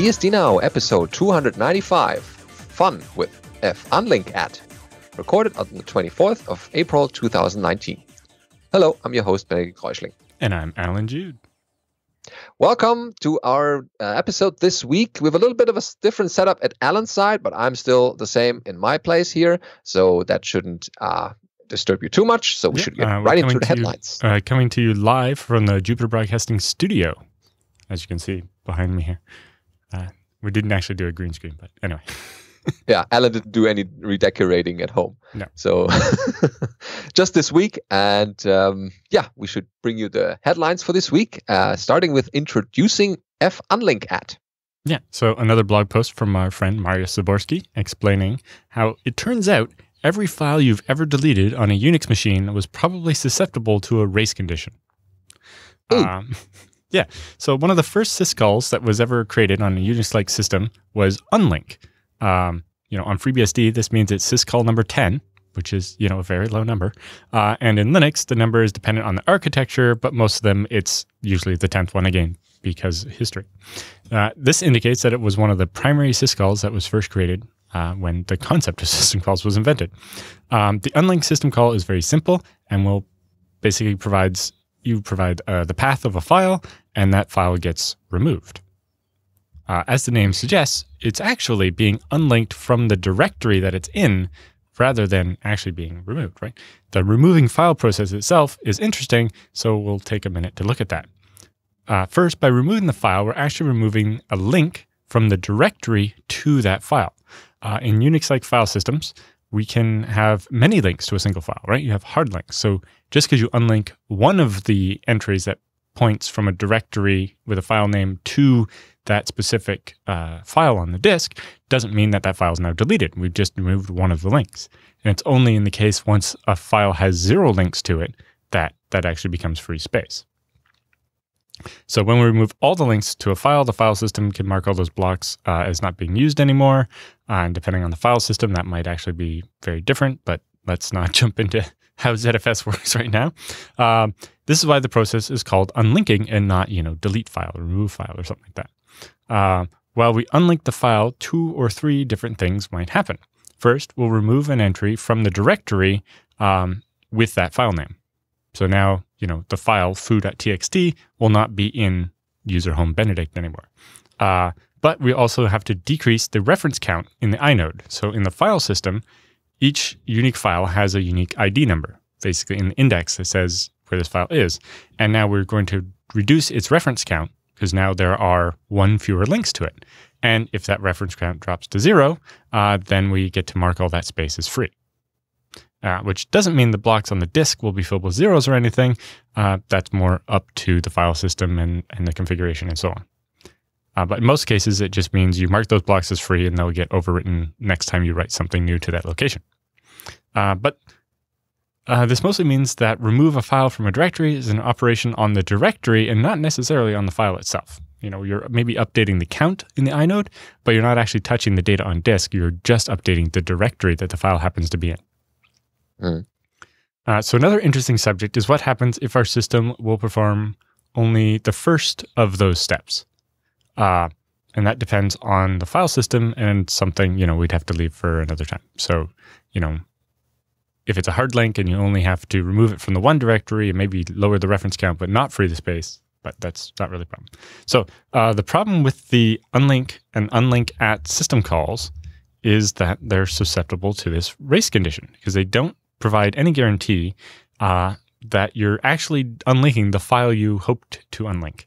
BSD Now, episode 295. Fun with F Unlink at. Recorded on the 24th of April 2019. Hello, I'm your host, Benedict Reuschling. And I'm Alan Jude. Welcome to our uh, episode this week. We have a little bit of a different setup at Alan's side, but I'm still the same in my place here, so that shouldn't uh, disturb you too much. So we yeah, should get uh, right into the headlines. You, uh, coming to you live from the Jupiter Broadcasting Studio, as you can see behind me here. We didn't actually do a green screen, but anyway. yeah, Alan didn't do any redecorating at home. No. So just this week. And um, yeah, we should bring you the headlines for this week, uh, starting with introducing F Unlink at. Yeah. So another blog post from our friend Mariusz Zaborski explaining how it turns out every file you've ever deleted on a Unix machine was probably susceptible to a race condition. Um, yeah. So one of the first syscalls that was ever created on a Unix-like system was unlink. Um, you know, on FreeBSD, this means it's syscall number 10, which is, you know, a very low number. Uh, and in Linux, the number is dependent on the architecture, but most of them, it's usually the 10th one again because history. Uh, this indicates that it was one of the primary syscalls that was first created uh, when the concept of system calls was invented. Um, the unlink system call is very simple and will basically provides you provide uh, the path of a file and that file gets removed. Uh, as the name suggests, it's actually being unlinked from the directory that it's in rather than actually being removed, right? The removing file process itself is interesting, so we'll take a minute to look at that. Uh, first, by removing the file, we're actually removing a link from the directory to that file. Uh, in Unix-like file systems, we can have many links to a single file, right? You have hard links. So just because you unlink one of the entries that points from a directory with a file name to that specific uh, file on the disk doesn't mean that that file is now deleted. We've just removed one of the links. And it's only in the case once a file has zero links to it that that actually becomes free space. So when we remove all the links to a file, the file system can mark all those blocks uh, as not being used anymore. Uh, and depending on the file system, that might actually be very different, but let's not jump into how ZFS works right now. Um, this is why the process is called unlinking and not, you know, delete file or remove file or something like that. Uh, while we unlink the file, two or three different things might happen. First, we'll remove an entry from the directory um, with that file name. So now, you know, the file foo.txt will not be in user home Benedict anymore. Uh, but we also have to decrease the reference count in the inode. So in the file system, each unique file has a unique ID number, basically in the index that says where this file is. And now we're going to reduce its reference count because now there are one fewer links to it. And if that reference count drops to zero, uh, then we get to mark all that space as free. Uh, which doesn't mean the blocks on the disk will be filled with zeros or anything. Uh, that's more up to the file system and, and the configuration and so on. Uh, but in most cases, it just means you mark those blocks as free and they'll get overwritten next time you write something new to that location. Uh, but uh, this mostly means that remove a file from a directory is an operation on the directory and not necessarily on the file itself. You know, you're maybe updating the count in the inode, but you're not actually touching the data on disk. You're just updating the directory that the file happens to be in. Mm. Uh, so another interesting subject is what happens if our system will perform only the first of those steps. Uh, and that depends on the file system and something, you know, we'd have to leave for another time. So, you know, if it's a hard link and you only have to remove it from the one directory and maybe lower the reference count, but not free the space, but that's not really a problem. So uh, the problem with the unlink and unlink at system calls is that they're susceptible to this race condition because they don't provide any guarantee uh, that you're actually unlinking the file you hoped to unlink.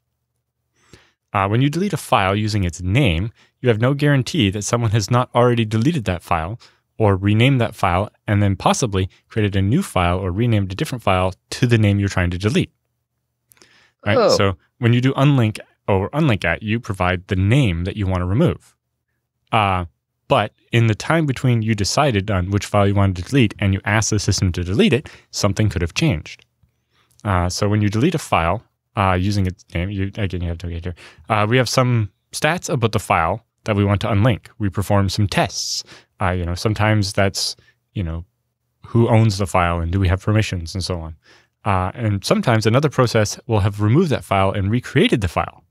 Uh, when you delete a file using its name, you have no guarantee that someone has not already deleted that file or renamed that file and then possibly created a new file or renamed a different file to the name you're trying to delete. Right? Oh. So when you do unlink or unlink at, you provide the name that you want to remove. Uh, but in the time between you decided on which file you wanted to delete and you asked the system to delete it, something could have changed. Uh, so when you delete a file uh, using its name, you, again, you have to get here. Uh, we have some stats about the file that we want to unlink. We perform some tests. Uh, you know, sometimes that's you know who owns the file and do we have permissions and so on. Uh, and sometimes another process will have removed that file and recreated the file.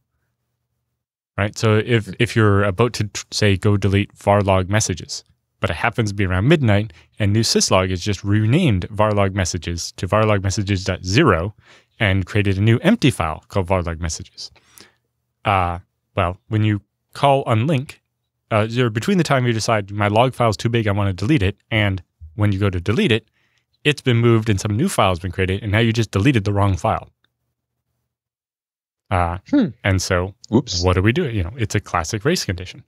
right? So if if you're about to say go delete varlog messages, but it happens to be around midnight, and new syslog is just renamed varlog messages to varlog messages.0 and created a new empty file called varlog messages. Uh, well, when you call unlink, uh, you're between the time you decide my log file is too big, I want to delete it, and when you go to delete it, it's been moved and some new file has been created, and now you just deleted the wrong file. Uh, Hmm. And so, Oops. what do we do? You know, it's a classic race condition.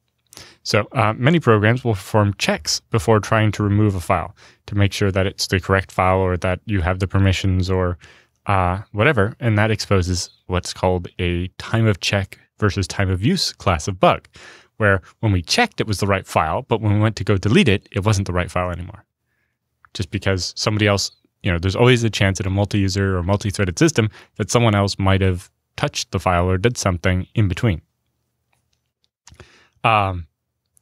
So uh, many programs will perform checks before trying to remove a file to make sure that it's the correct file or that you have the permissions or uh, whatever, and that exposes what's called a time of check versus time of use class of bug, where when we checked it was the right file, but when we went to go delete it, it wasn't the right file anymore. Just because somebody else, you know, there's always a chance in a multi-user or multi-threaded system that someone else might have touched the file or did something in between. Um,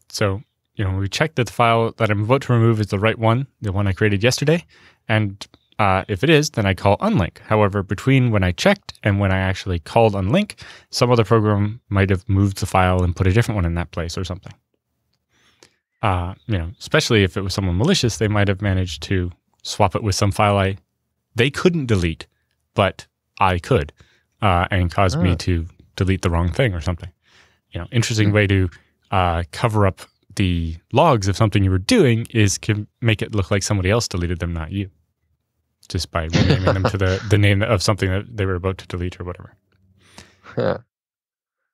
so you know, we check that the file that I'm about to remove is the right one, the one I created yesterday, and uh, if it is, then I call unlink. However, between when I checked and when I actually called unlink, some other program might have moved the file and put a different one in that place or something. Uh, you know, especially if it was someone malicious, they might have managed to swap it with some file I they couldn't delete, but I could, uh, and caused me Ah. to delete the wrong thing or something. You know, interesting Hmm. way to uh, cover up the logs of something you were doing is can make it look like somebody else deleted them, not you, just by renaming them to the the name of something that they were about to delete or whatever. Yeah.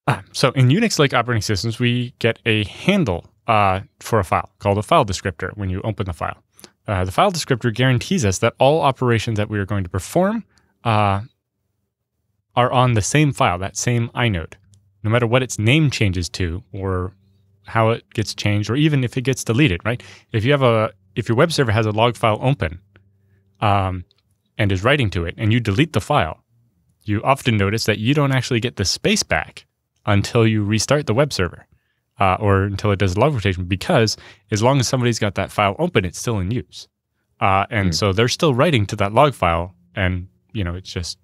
Ah, so in Unix-like operating systems, we get a handle uh, for a file called a file descriptor when you open the file. Uh, the file descriptor guarantees us that all operations that we are going to perform uh, are on the same file, that same inode, no matter what its name changes to or how it gets changed, or even if it gets deleted. Right? If you have a if your web server has a log file open um, and is writing to it, and you delete the file, you often notice that you don't actually get the space back until you restart the web server uh, or until it does log rotation because as long as somebody's got that file open, it's still in use. Uh, and Hmm. so they're still writing to that log file and, you know, it's just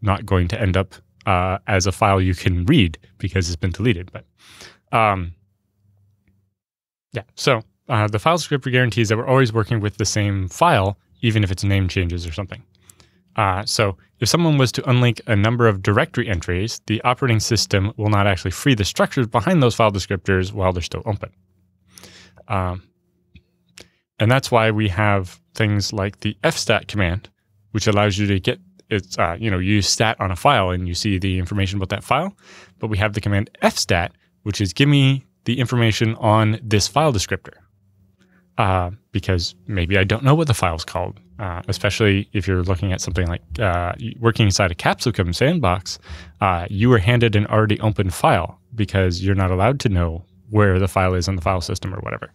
not going to end up uh, as a file you can read because it's been deleted. But um, yeah, so uh, the file descriptor guarantees that we're always working with the same file, even if its name changes or something. Uh, so if someone was to unlink a number of directory entries, the operating system will not actually free the structures behind those file descriptors while they're still open. Um, and that's why we have things like the fstat command, which allows you to get it's uh, you know you use stat on a file and you see the information about that file. But we have the command fstat, which is give me the information on this file descriptor uh, because maybe I don't know what the file's called. Uh, especially if you're looking at something like uh, working inside a Capsicum sandbox, uh, you were handed an already open file because you're not allowed to know where the file is in the file system or whatever.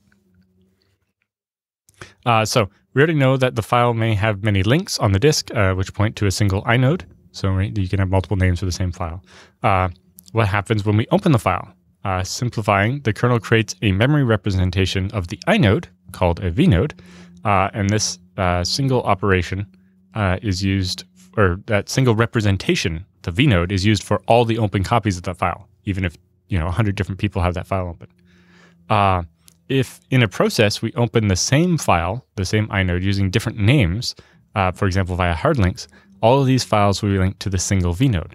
Uh, so we already know that the file may have many links on the disk, uh, which point to a single inode. So you can have multiple names for the same file. What happens when we open the file? Uh, simplifying, the kernel creates a memory representation of the inode called a vnode, uh, and this uh, single operation uh, is used, or that single representation, the vnode, is used for all the open copies of that file, even if you know 100 different people have that file open. Uh, if in a process we open the same file, the same inode, using different names, uh, for example via hard links, all of these files will be linked to the single vnode.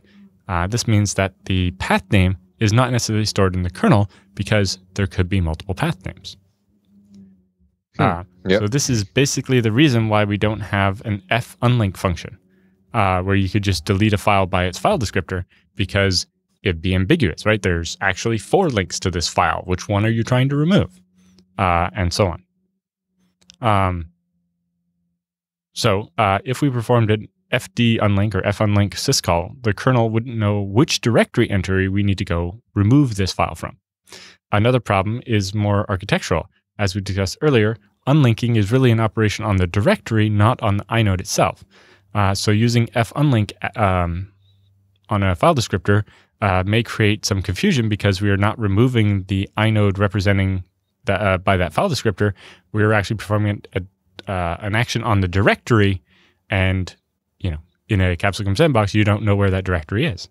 This means that the path name is not necessarily stored in the kernel because there could be multiple path names. Hmm. Uh, Yep. So this is basically the reason why we don't have an f unlink function, uh, where you could just delete a file by its file descriptor because it'd be ambiguous, right? There's actually four links to this file. Which one are you trying to remove? Uh, and so on. Um, so uh, if we performed an fd unlink or f unlink syscall, the kernel wouldn't know which directory entry we need to go remove this file from. Another problem is more architectural. As we discussed earlier, unlinking is really an operation on the directory, not on the inode itself. Uh, so using funlink um, on a file descriptor uh, may create some confusion because we are not removing the inode representing uh, by that file descriptor. We are actually performing a, uh, an action on the directory, and you know, in a Capsicum sandbox, you don't know where that directory is.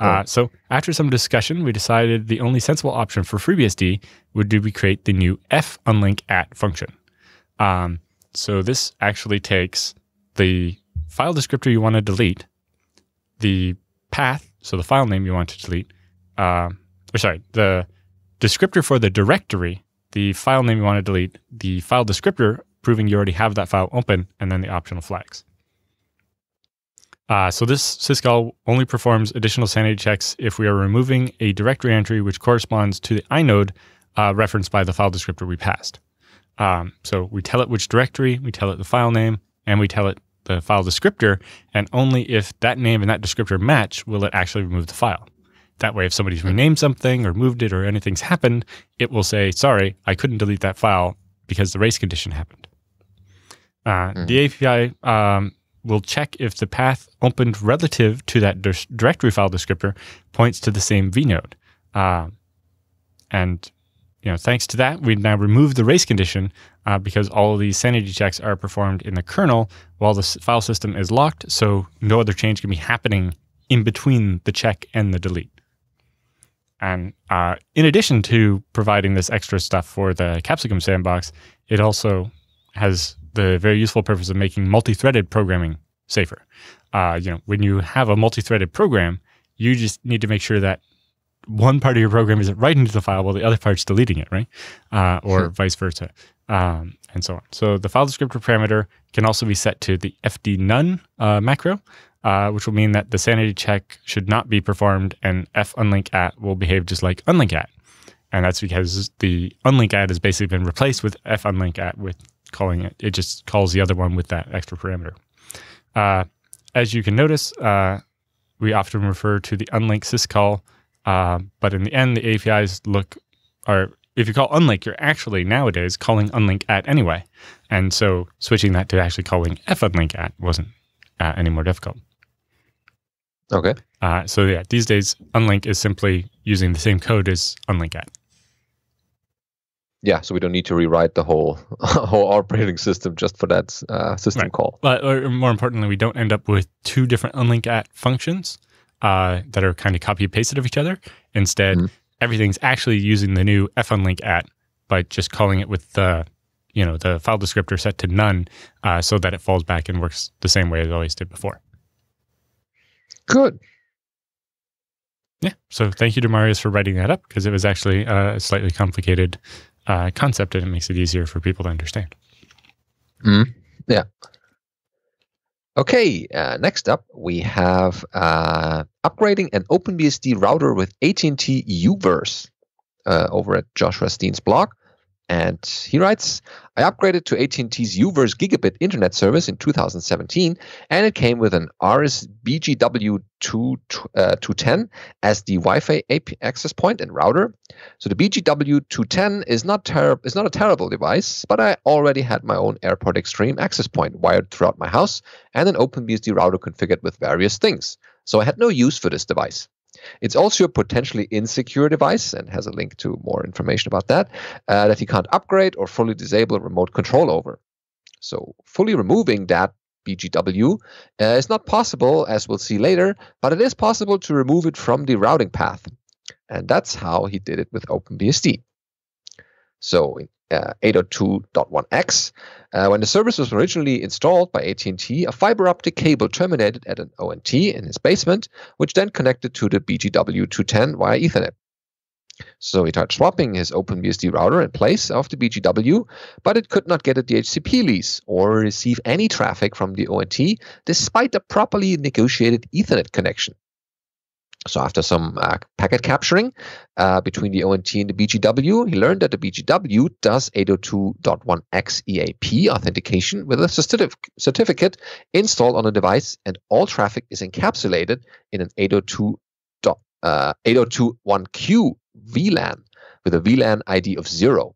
Uh, so after some discussion, we decided the only sensible option for FreeBSD would be to create the new f unlink at function. Um, so this actually takes the file descriptor you want to delete, the path, so the file name you want to delete, uh, or sorry, the descriptor for the directory, the file name you want to delete, the file descriptor proving you already have that file open, and then the optional flags. Uh, so this syscall only performs additional sanity checks if we are removing a directory entry which corresponds to the inode uh, referenced by the file descriptor we passed. Um, so we tell it which directory, we tell it the file name, and we tell it the file descriptor, and only if that name and that descriptor match will it actually remove the file. That way, if somebody's renamed something or moved it or anything's happened, it will say, sorry, I couldn't delete that file because the race condition happened. Uh, mm. The API um, will check if the path opened relative to that directory file descriptor points to the same vnode. Uh, and you know, thanks to that, we now remove the race condition uh, because all of these sanity checks are performed in the kernel while the file system is locked, so no other change can be happening in between the check and the delete. And uh, in addition to providing this extra stuff for the Capsicum sandbox, it also has the very useful purpose of making multi-threaded programming safer. Uh, you know, when you have a multi-threaded program, you just need to make sure that one part of your program isn't writing to the file while the other part's deleting it, right? Uh, or vice versa, um, and so on. So the file descriptor parameter can also be set to the fd none uh, macro, uh, which will mean that the sanity check should not be performed, and f unlink at will behave just like unlink at, and that's because the unlink at has basically been replaced with f unlink at with calling it. It just calls the other one with that extra parameter. Uh, as you can notice, uh, we often refer to the unlink syscall, uh, but in the end, the APIs look are if you call unlink, you're actually nowadays calling unlink at anyway, and so switching that to actually calling f unlink at wasn't uh, any more difficult. Okay. Uh, so yeah, these days unlink is simply using the same code as unlink at yeah, so we don't need to rewrite the whole whole operating system just for that uh, system right. call. But or more importantly, we don't end up with two different unlink at functions uh, that are kind of copy pasted of each other. Instead, mm-hmm. everything's actually using the new funlink at by just calling it with the you know the file descriptor set to none, uh, so that it falls back and works the same way as it always did before. Good. Yeah. So thank you to Marius for writing that up because it was actually a slightly complicated uh, concept and it makes it easier for people to understand. Mm, yeah. Okay, uh, next up we have uh, upgrading an OpenBSD router with AT&T U-Verse uh, over at Joshua Stein's blog. And he writes, I upgraded to AT&T's U-Verse gigabit internet service in 2017, and it came with an Arris BGW 210 uh, as the Wi-Fi AP access point and router. So the BGW 210 is not ter- is not a terrible device, but I already had my own AirPort Extreme access point wired throughout my house and an OpenBSD router configured with various things. So I had no use for this device. It's also a potentially insecure device and has a link to more information about that, uh, that you can't upgrade or fully disable remote control over. So, fully removing that BGW uh, is not possible, as we'll see later, but it is possible to remove it from the routing path. And that's how he did it with OpenBSD. So, uh, 802.1x. Uh, when the service was originally installed by AT&T, a fiber optic cable terminated at an ONT in his basement, which then connected to the BGW210 via Ethernet. So he tried swapping his OpenBSD router in place of the BGW, but it could not get a DHCP lease or receive any traffic from the ONT despite a properly negotiated Ethernet connection. So after some uh, packet capturing uh, between the ONT and the BGW, he learned that the BGW does 802.1x EAP authentication with a certificate installed on a device, and all traffic is encapsulated in an 802. Uh, 802.1q VLAN with a VLAN ID of zero.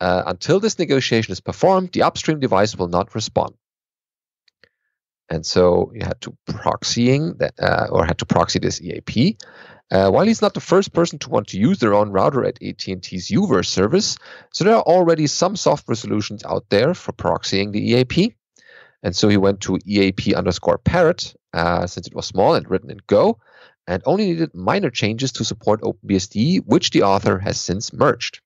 Uh, until this negotiation is performed, the upstream device will not respond. And so you had to proxying that, uh, or had to proxy this EAP. Uh, while he's not the first person to want to use their own router at AT&T's U-Verse service, so there are already some software solutions out there for proxying the EAP. And so he went to EAP underscore parrot, uh, since it was small and written in Go, and only needed minor changes to support OpenBSD, which the author has since merged.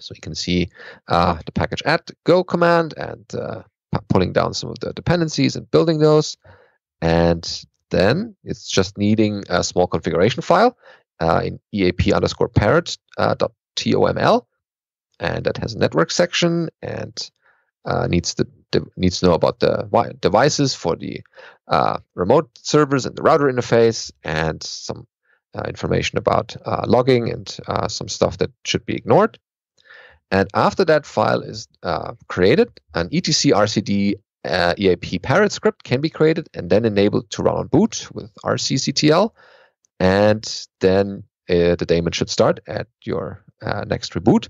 So you can see uh, the package add go command and uh, pulling down some of the dependencies and building those. And then it's just needing a small configuration file uh, in eap underscore parrot uh, dot toml, and that has a network section and uh, needs to needs to know about the devices for the uh, remote servers and the router interface and some uh, information about uh, logging and some stuff that should be ignored. And after that file is uh, created, an etc rcd EAP parrot script can be created and then enabled to run on boot with rcctl. And then the daemon should start at your next reboot.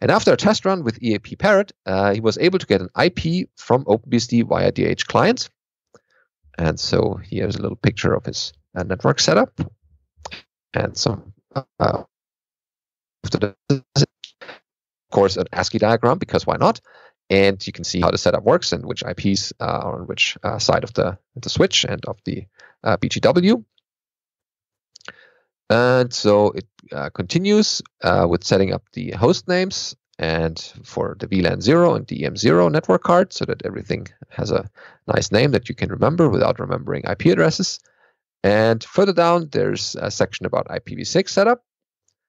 And after a test run with EAP Parrot, uh, he was able to get an IP from OpenBSD via DH client. And so here's a little picture of his uh, network setup and some, uh, of course, an ASCII diagram because why not? And you can see how the setup works and which IPs uh, are on which uh, side of the, the switch and of the uh, BGW. And so it uh, continues uh, with setting up the host names and for the VLAN 0 and the EM0 network card so that everything has a nice name that you can remember without remembering IP addresses. And further down, there's a section about IPv6 setup.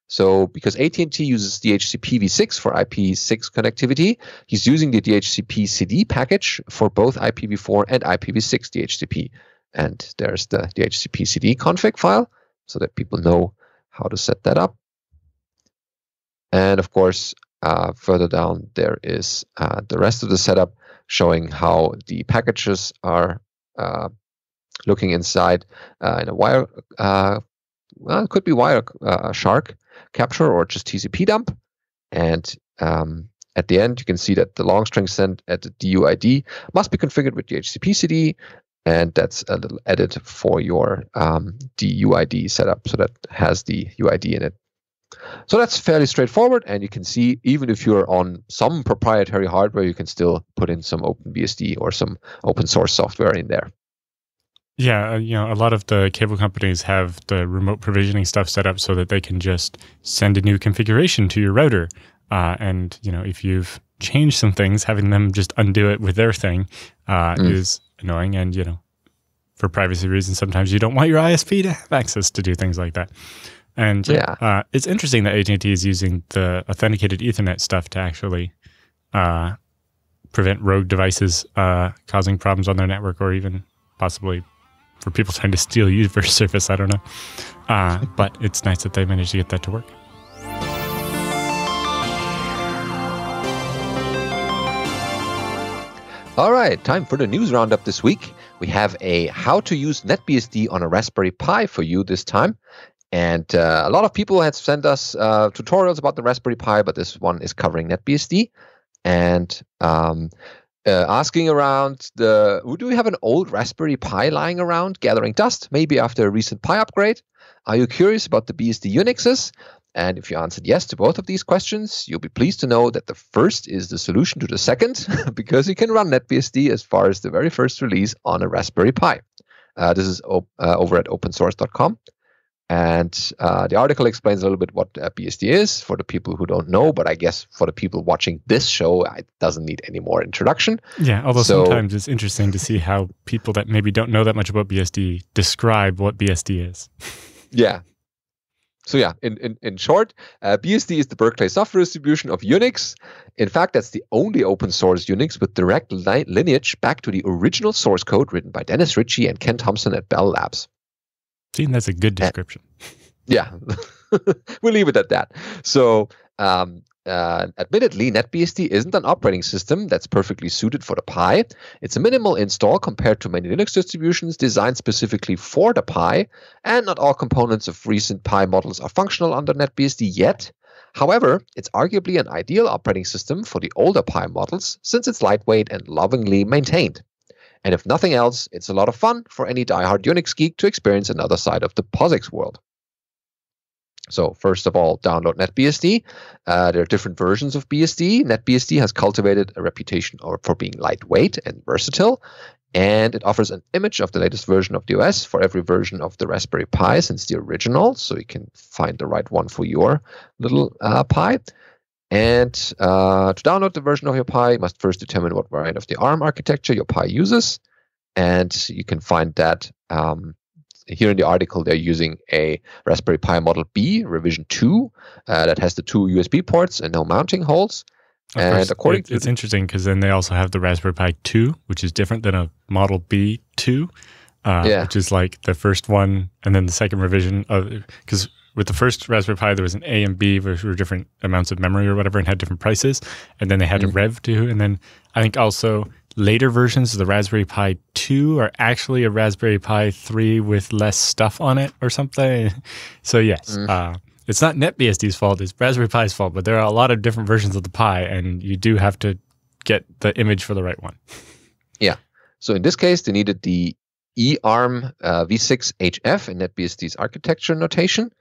So because AT&T uses DHCP v6 for IP6 connectivity, he's using the DHCP CD package for both IPv4 and IPv6 DHCP. And there's the DHCP CD config file so that people know how to set that up. And of course, uh, further down, there is uh, the rest of the setup showing how the packages are uh, looking inside uh, in a wire, uh, well, it could be wire uh, shark capture or just TCP dump. And um, at the end, you can see that the long string sent at the DUID must be configured with the HCP CD and that's a little edit for your um, DUID setup so that has the UID in it. So that's fairly straightforward, and you can see even if you're on some proprietary hardware, you can still put in some OpenBSD or some open source software in there. Yeah, uh, you know, a lot of the cable companies have the remote provisioning stuff set up so that they can just send a new configuration to your router. Uh, and you know, if you've changed some things, having them just undo it with their thing uh, mm. is annoying. And, you know, for privacy reasons, sometimes you don't want your ISP to have access to do things like that. And yeah, uh, it's interesting that AT&T is using the authenticated Ethernet stuff to actually uh, prevent rogue devices uh, causing problems on their network, or even possibly for people trying to steal user service. I don't know, uh, but it's nice that they managed to get that to work. All right, time for the news roundup this week. We have a how to use NetBSD on a Raspberry Pi for you this time. And uh, a lot of people had sent us uh, tutorials about the Raspberry Pi, but this one is covering NetBSD. And um, uh, asking around the do we have an old Raspberry Pi lying around gathering dust, maybe after a recent Pi upgrade? Are you curious about the BSD Unixes? And if you answered yes to both of these questions, you'll be pleased to know that the first is the solution to the second, because you can run NetBSD as far as the very first release on a Raspberry Pi. Uh, this is op- uh, over at opensource.com. And uh, the article explains a little bit what uh, BSD is for the people who don't know, but I guess for the people watching this show, it doesn't need any more introduction. Yeah, although so, sometimes it's interesting to see how people that maybe don't know that much about BSD describe what BSD is. yeah, so yeah, in, in, in short, uh, BSD is the Berkeley software distribution of Unix. In fact, that's the only open source Unix with direct li- lineage back to the original source code written by Dennis Ritchie and Ken Thompson at Bell Labs. See, that's a good description. Uh, yeah, we'll leave it at that. So um, uh, admittedly, NetBSD isn't an operating system that's perfectly suited for the Pi. It's a minimal install compared to many Linux distributions designed specifically for the Pi, and not all components of recent Pi models are functional under NetBSD yet. However, it's arguably an ideal operating system for the older Pi models since it's lightweight and lovingly maintained. And if nothing else, it's a lot of fun for any diehard Unix geek to experience another side of the POSIX world. So first of all, download NetBSD. Uh, there are different versions of BSD. NetBSD has cultivated a reputation for being lightweight and versatile, and it offers an image of the latest version of the OS for every version of the Raspberry Pi since the original, so you can find the right one for your little uh, Pi. And uh, to download the version of your Pi, you must first determine what variant of the ARM architecture your Pi uses, and you can find that um, here in the article, they're using a Raspberry Pi Model B revision 2 uh, that has the two USB ports and no mounting holes. Of and course, according it, to it's interesting because then they also have the Raspberry Pi 2, which is different than a Model B 2, uh, yeah. which is like the first one and then the second revision of because with the first Raspberry Pi there was an A and B which were different amounts of memory or whatever and had different prices, and then they had mm-hmm. a Rev 2, and then I think also later versions of the Raspberry Pi 2 are actually a Raspberry Pi 3 with less stuff on it or something. So, yes, mm. uh, it's not NetBSD's fault, it's Raspberry Pi's fault, but there are a lot of different versions of the Pi, and you do have to get the image for the right one. Yeah. So, in this case, they needed the eARM uh, v6HF in NetBSD's architecture notation.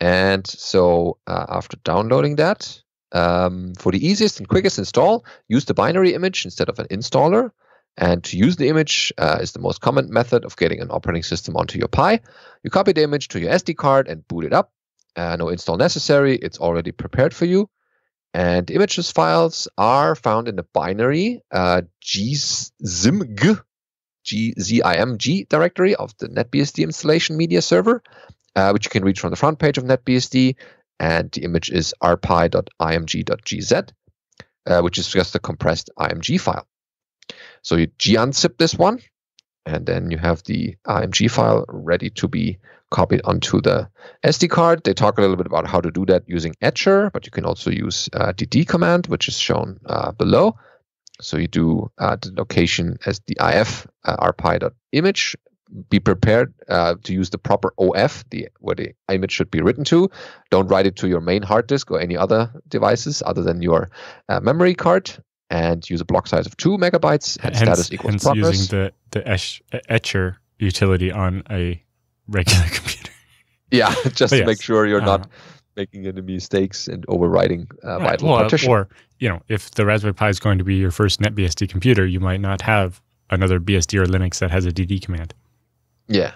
And so, uh, after downloading that, um, for the easiest and quickest install, use the binary image instead of an installer. And to use the image uh, is the most common method of getting an operating system onto your Pi. You copy the image to your SD card and boot it up. Uh, no install necessary, it's already prepared for you. And images files are found in the binary uh, gzimg, G-Z-I-M-G directory of the NetBSD installation media server, uh, which you can reach from the front page of NetBSD and the image is rpi.img.gz, uh, which is just a compressed IMG file. So you g-unzip this one, and then you have the IMG file ready to be copied onto the SD card. They talk a little bit about how to do that using Etcher, but you can also use uh, dd command, which is shown uh, below. So you do uh, the location as the if uh, rpi.image be prepared uh, to use the proper OF, the where the image should be written to. Don't write it to your main hard disk or any other devices other than your uh, memory card, and use a block size of two megabytes. And hence, status equals hence progress. using the the etcher utility on a regular computer. Yeah, just to make sure you're uh, not making any mistakes and overwriting uh, right. vital well, partition. Or you know, if the Raspberry Pi is going to be your first NetBSD computer, you might not have another BSD or Linux that has a DD command. Yeah,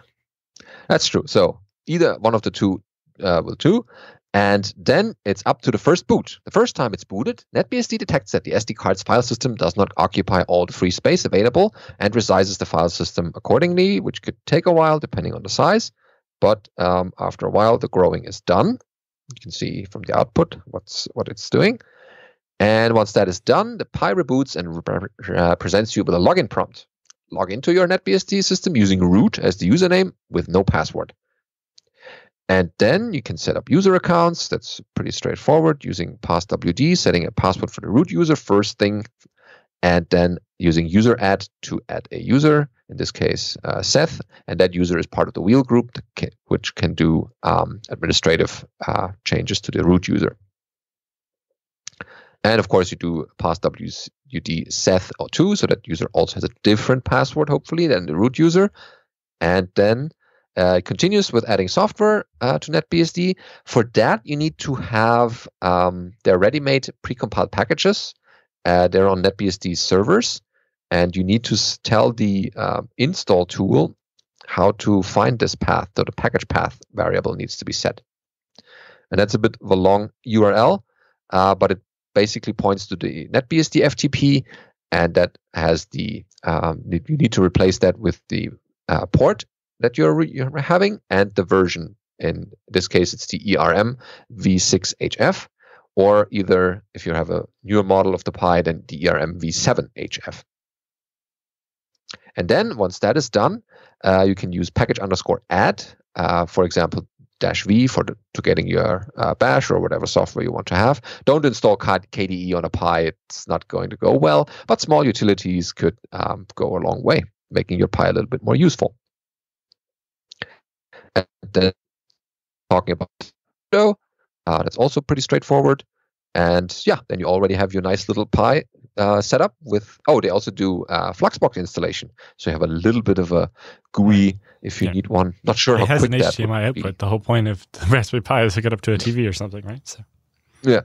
that's true. So either one of the two uh, will do. And then it's up to the first boot. The first time it's booted, NetBSD detects that the SD card's file system does not occupy all the free space available and resizes the file system accordingly, which could take a while depending on the size. But um, after a while, the growing is done. You can see from the output what's what it's doing. And once that is done, the Pi reboots and uh, presents you with a login prompt log into your NetBSD system using root as the username with no password. And then you can set up user accounts. That's pretty straightforward using passwd, setting a password for the root user first thing, and then using user add to add a user, in this case, uh, Seth. And that user is part of the wheel group, which can do um, administrative uh, changes to the root user. And of course, you do pass passwd Seth or 2 so that user also has a different password, hopefully, than the root user. And then uh, it continues with adding software uh, to NetBSD. For that, you need to have um, their ready-made precompiled packages. Uh, they're on NetBSD servers, and you need to tell the uh, install tool how to find this path. So the package path variable needs to be set, and that's a bit of a long URL, uh, but it basically points to the NetBSD FTP, and that has the um, you need to replace that with the uh, port that you're, re- you're having and the version. In this case, it's the ERM v6HF, or either if you have a newer model of the Pi, then the eARM v7HF. And then once that is done, uh, you can use package underscore add, uh, for example, dash V for the, to getting your uh, bash or whatever software you want to have. Don't install KDE on a Pi; it's not going to go well. But small utilities could um, go a long way, making your Pi a little bit more useful. And then talking about uh, that's also pretty straightforward. And yeah, then you already have your nice little Pi uh, setup with. Oh, they also do uh, Fluxbox installation, so you have a little bit of a GUI if you Yeah. need one. Not sure It how has quick an that HDMI output. The whole point of the Raspberry Pi is hook it up to a TV or something, right? So yeah,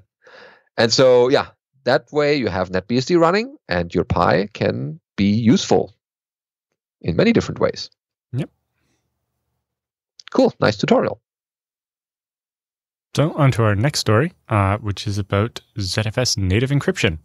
And so, yeah, that way you have NetBSD running, and your Pi can be useful in many different ways. Yep. Cool. Nice tutorial. So on to our next story, uh, which is about ZFS native encryption.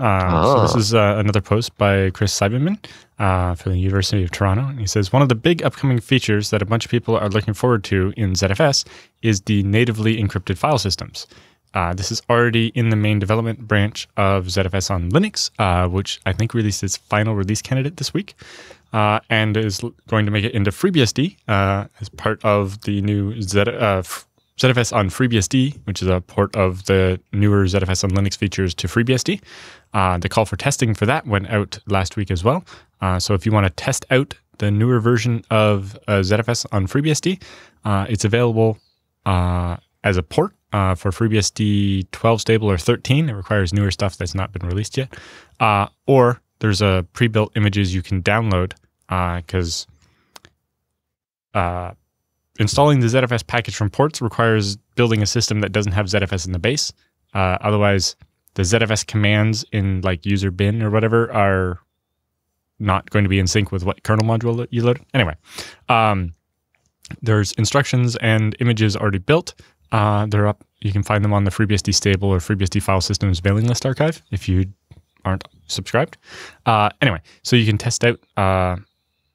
Uh, So this Ah. is uh, another post by Chris Siebenmann uh, from the University of Toronto. And he says one of the big upcoming features that a bunch of people are looking forward to in ZFS is the natively encrypted file systems. Uh, this is already in the main development branch of ZFS on Linux, uh, which I think released its final release candidate this week, uh, and is going to make it into FreeBSD uh, as part of the new Z- uh, ZFS on FreeBSD, which is a port of the newer ZFS on Linux features to FreeBSD. Uh, the call for testing for that went out last week as well. Uh, so if you want to test out the newer version of uh, ZFS on FreeBSD, uh, it's available uh, as a port uh, for FreeBSD 12 stable or 13. It requires newer stuff that's not been released yet. Or there's a pre-built images you can download because installing the ZFS package from ports requires building a system that doesn't have ZFS in the base. Uh, otherwise, the ZFS commands in like user bin or whatever are not going to be in sync with what kernel module you load. Anyway, um, there's instructions and images already built. Uh, they're up. You can find them on the FreeBSD stable or FreeBSD file systems mailing list archive if you aren't subscribed. Uh, anyway, so you can test out uh,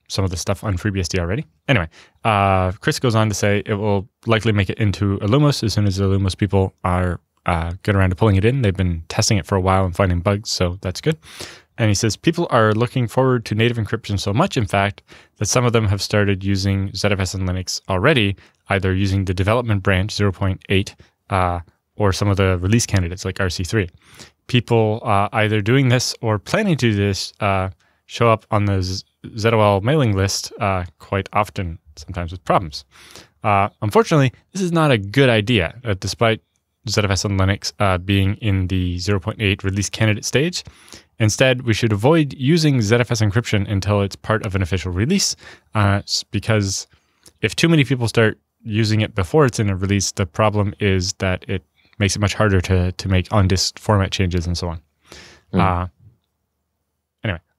some of the stuff on FreeBSD already. Anyway, uh, Chris goes on to say it will likely make it into Illumos as soon as the Illumos people are uh, get around to pulling it in. They've been testing it for a while and finding bugs, so that's good. And he says people are looking forward to native encryption so much, in fact, that some of them have started using ZFS and Linux already, either using the development branch 0.8 uh, or some of the release candidates like RC3. People uh, either doing this or planning to do this uh, show up on the Z- ZOL mailing list uh, quite often, sometimes with problems. Uh, unfortunately, this is not a good idea, uh, despite ZFS on Linux uh, being in the 0.8 release candidate stage. Instead, we should avoid using ZFS encryption until it's part of an official release, uh, because if too many people start using it before it's in a release, the problem is that it makes it much harder to to make on disk format changes and so on. Hmm.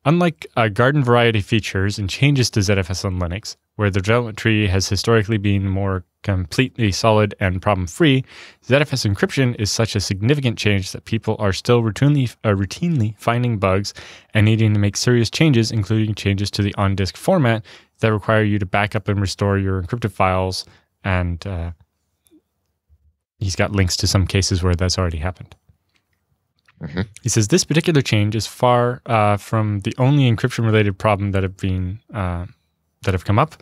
Unlike uh, garden variety features and changes to ZFS on Linux, where the development tree has historically been more completely solid and problem free, ZFS encryption is such a significant change that people are still routinely uh, routinely finding bugs and needing to make serious changes, including changes to the on disk format that require you to back up and restore your encrypted files. And uh, he's got links to some cases where that's already happened. Mhm. He says this particular change is far uh, from the only encryption-related problem that have been uh, that have come up.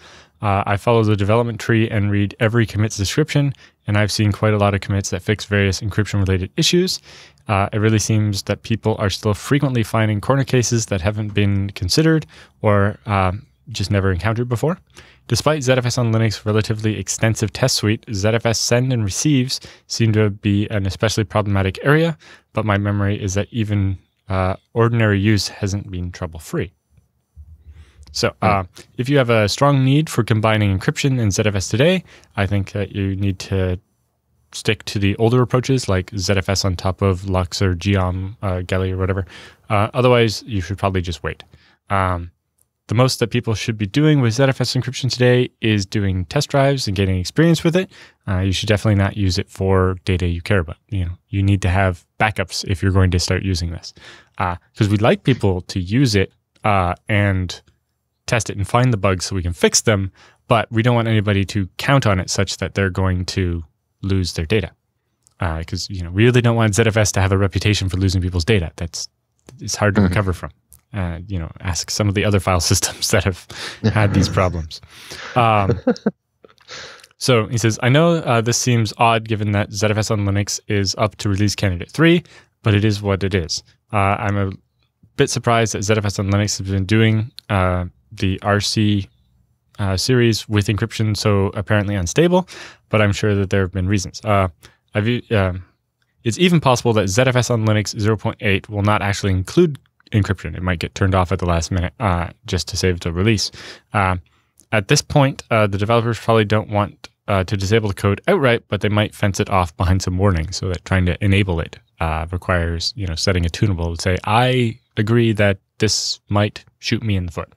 Uh, I follow the development tree and read every commit's description, and I've seen quite a lot of commits that fix various encryption-related issues. Uh, it really seems that people are still frequently finding corner cases that haven't been considered or um, just never encountered before. Despite ZFS on Linux relatively extensive test suite, ZFS send and receives seem to be an especially problematic area, but my memory is that even uh, ordinary use hasn't been trouble free. So, uh, if you have a strong need for combining encryption and ZFS today, I think that you need to stick to the older approaches like ZFS on top of LUKS or Geom, uh, Geli or whatever. Uh, otherwise, you should probably just wait. Um, the most that people should be doing with ZFS encryption today is doing test drives and getting experience with it. Uh, you should definitely not use it for data you care about. You know, you need to have backups if you're going to start using this, because we'd like people to use it uh, and test it and find the bugs so we can fix them. But we don't want anybody to count on it such that they're going to lose their data, because you know we really don't want ZFS to have a reputation for losing people's data. That's it's hard to Mhm. recover from. Uh, you know, ask some of the other file systems that have had these problems. Um, so he says, I know uh, this seems odd given that ZFS on Linux is up to release candidate 3, but it is what it is. Uh, I'm a bit surprised that ZFS on Linux has been doing uh, the RC uh, series with encryption so apparently unstable, but I'm sure that there have been reasons. Uh, I've, u- um, it's even possible that ZFS on Linux 0.8 will not actually include encryption. It might get turned off at the last minute uh, just to save the release. Uh, at this point, uh, the developers probably don't want uh, to disable the code outright, but they might fence it off behind some warnings so that trying to enable it uh, requires you know setting a tunable to say I agree that this might shoot me in the foot.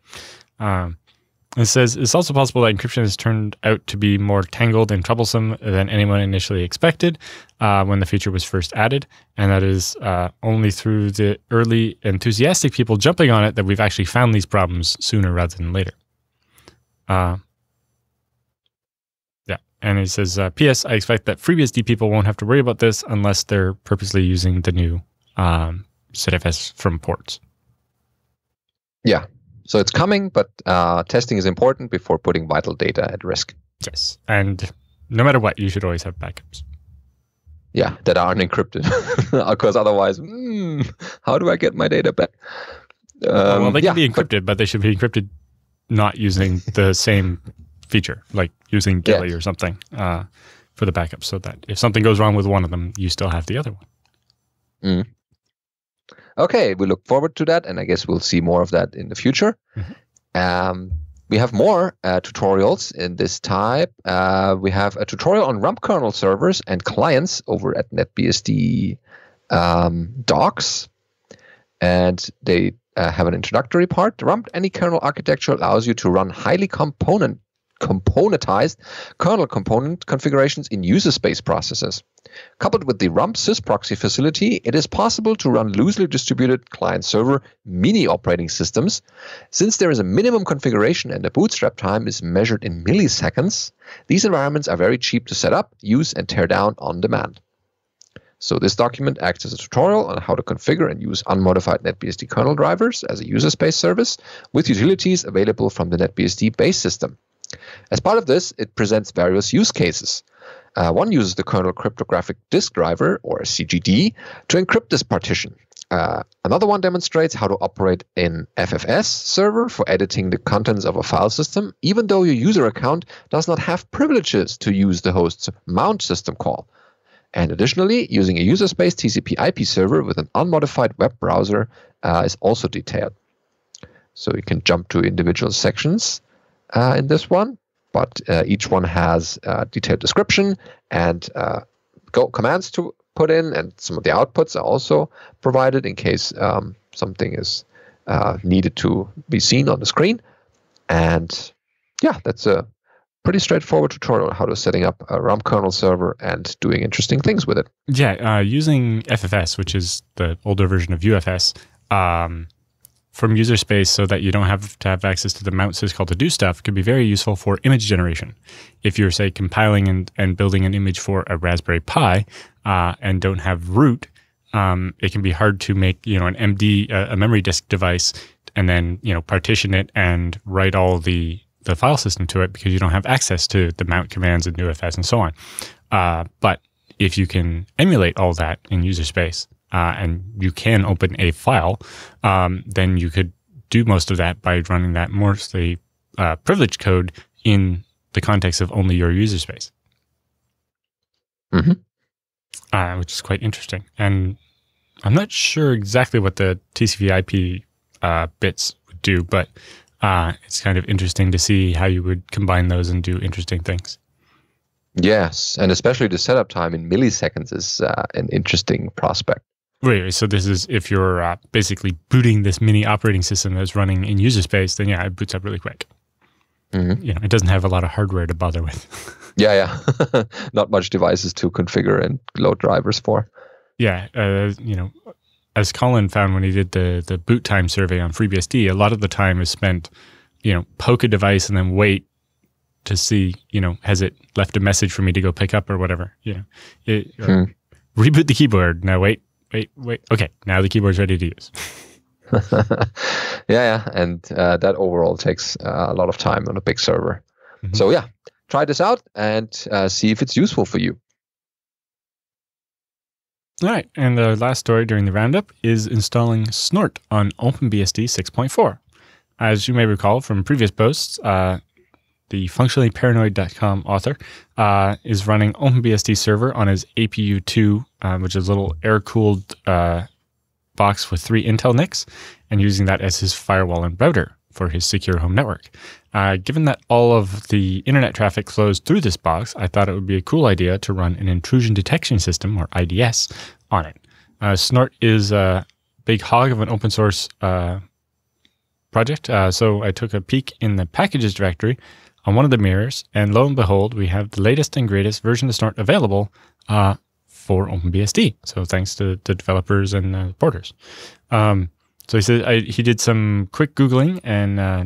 Um, it says it's also possible that encryption has turned out to be more tangled and troublesome than anyone initially expected uh, when the feature was first added. And that is uh, only through the early enthusiastic people jumping on it that we've actually found these problems sooner rather than later. Uh, yeah. And it says, uh, P.S. I expect that FreeBSD people won't have to worry about this unless they're purposely using the new um, ZFS from ports. Yeah, so it's coming, but uh, testing is important before putting vital data at risk. Yes. And no matter what, you should always have backups. Yeah, that aren't encrypted. because otherwise, mm, how do I get my data back? Um, well, they can yeah, be encrypted, but, but, they should be encrypted not using the same feature, like using GELI or something uh, for the backup, so that if something goes wrong with one of them, you still have the other one. Mm. Okay, we look forward to that, and I guess we'll see more of that in the future. Mm-hmm. Um, we have more uh, tutorials in this type. Uh, we have a tutorial on rump kernel servers and clients over at NetBSD um, docs, and they uh, have an introductory part. Rump anykernel architecture allows you to run highly component componentized kernel component configurations in user space processes. Coupled with the rump sysproxy facility, it is possible to run loosely distributed client-server mini operating systems. Since there is a minimum configuration and the bootstrap time is measured in milliseconds, these environments are very cheap to set up, use, and tear down on demand. So this document acts as a tutorial on how to configure and use unmodified NetBSD kernel drivers as a user space service with utilities available from the NetBSD base system. As part of this, it presents various use cases. Uh, one uses the kernel cryptographic disk driver, or CGD, to encrypt this partition. Uh, another one demonstrates how to operate an FFS server for editing the contents of a file system, even though your user account does not have privileges to use the host's mount system call. And additionally, using a user space TCP IP server with an unmodified web browser uh, is also detailed. So you can jump to individual sections uh, in this one, but uh, each one has a detailed description and uh, go commands to put in, and some of the outputs are also provided in case um, something is uh, needed to be seen on the screen. And yeah, that's a pretty straightforward tutorial on how to setting up a rump kernel server and doing interesting things with it. Yeah, uh, using FFS, which is the older version of UFS, um, from user space so that you don't have to have access to the mount syscall to do stuff could be very useful for image generation. If you're, say, compiling and, and building an image for a Raspberry Pi uh, and don't have root, um, it can be hard to make you know an MD uh, a memory disk device and then you know partition it and write all the the file system to it because you don't have access to the mount commands and UFS and so on. Uh, but if you can emulate all that in user space, uh, and you can open a file, um, then you could do most of that by running that mostly uh, privileged code in the context of only your user space, mm-hmm. uh, which is quite interesting. And I'm not sure exactly what the TCP/IP uh, bits would do, but uh, it's kind of interesting to see how you would combine those and do interesting things. Yes, and especially the setup time in milliseconds is uh, an interesting prospect. Wait, so this is if you're uh, basically booting this mini operating system that's running in user space, then yeah, it boots up really quick. Mm-hmm. You know, it doesn't have a lot of hardware to bother with. yeah, yeah, not much devices to configure and load drivers for. Yeah, uh, you know, as Colin found when he did the the boot time survey on FreeBSD, a lot of the time is spent, you know, poke a device and then wait to see, you know, has it left a message for me to go pick up or whatever. You know, it, hmm. reboot the keyboard. Now wait, wait, wait. Okay, now the keyboard's ready to use. yeah, yeah, and uh, that overall takes uh, a lot of time on a big server. Mm-hmm. So yeah, try this out and uh, see if it's useful for you. All right, and the last story during the roundup is installing Snort on OpenBSD 6.4. As you may recall from previous posts, uh, the functionallyparanoid.com author, uh, is running OpenBSD server on his APU2, uh, which is a little air cooled uh, box with three Intel NICs, and using that as his firewall and router for his secure home network. Uh, given that all of the internet traffic flows through this box, I thought it would be a cool idea to run an intrusion detection system, or IDS, on it. Uh, Snort is a big hog of an open source uh, project. So I took a peek in the packages directory on one of the mirrors, and lo and behold, we have the latest and greatest version of Snort available uh, for OpenBSD. So thanks to the developers and the porters. Um, so he said I, he did some quick googling and uh,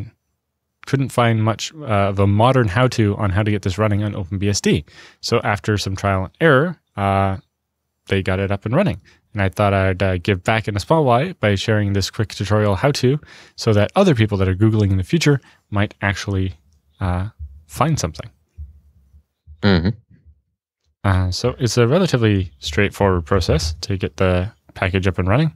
couldn't find much uh, of a modern how-to on how to get this running on OpenBSD. So after some trial and error, uh, they got it up and running. And I thought I'd uh, give back in a small way by sharing this quick tutorial how to so that other people that are Googling in the future might actually uh, find something. Mm-hmm. Uh, so it's a relatively straightforward process to get the package up and running.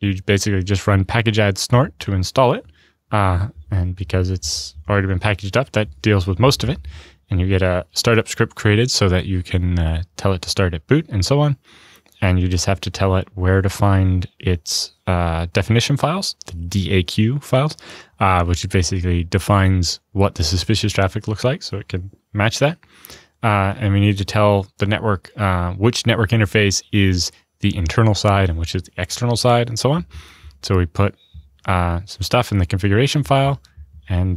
You basically just run package add snort to install it. Uh, and because it's already been packaged up, that deals with most of it and you get a startup script created so that you can uh, tell it to start at boot and so on. And you just have to tell it where to find its uh, definition files, the DAQ files, uh, which basically defines what the suspicious traffic looks like so it can match that. Uh, and we need to tell the network uh, which network interface is the internal side and which is the external side and so on. So we put uh, some stuff in the configuration file and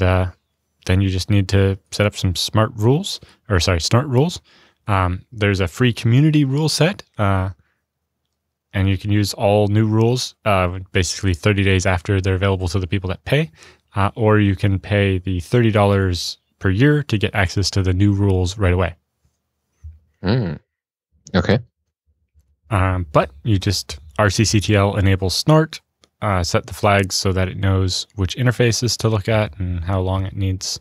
then you just need to set up some smart rules, or sorry, snort rules. Um, there's a free community rule set, uh, and you can use all new rules uh, basically 30 days after they're available to the people that pay, uh, or you can pay the $30 per year to get access to the new rules right away. Mm. Okay. Um, but you just RCCTL enable snort, uh, set the flags so that it knows which interfaces to look at and how long it needs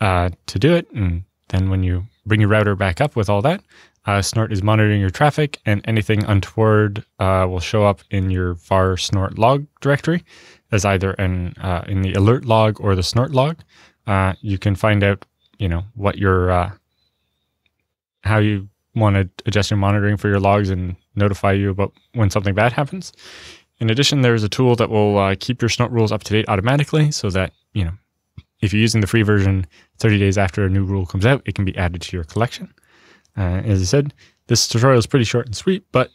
uh, to do it. And then when you bring your router back up with all that, uh, Snort is monitoring your traffic, and anything untoward uh, will show up in your var snort log directory as either in uh, in the alert log or the snort log. Uh, you can find out, you know, what your how you want to adjust your monitoring for your logs and notify you about when something bad happens. In addition, there is a tool that will uh, keep your snort rules up to date automatically so that, you know, if you're using the free version 30 days after a new rule comes out, it can be added to your collection. Uh, as I said, this tutorial is pretty short and sweet, but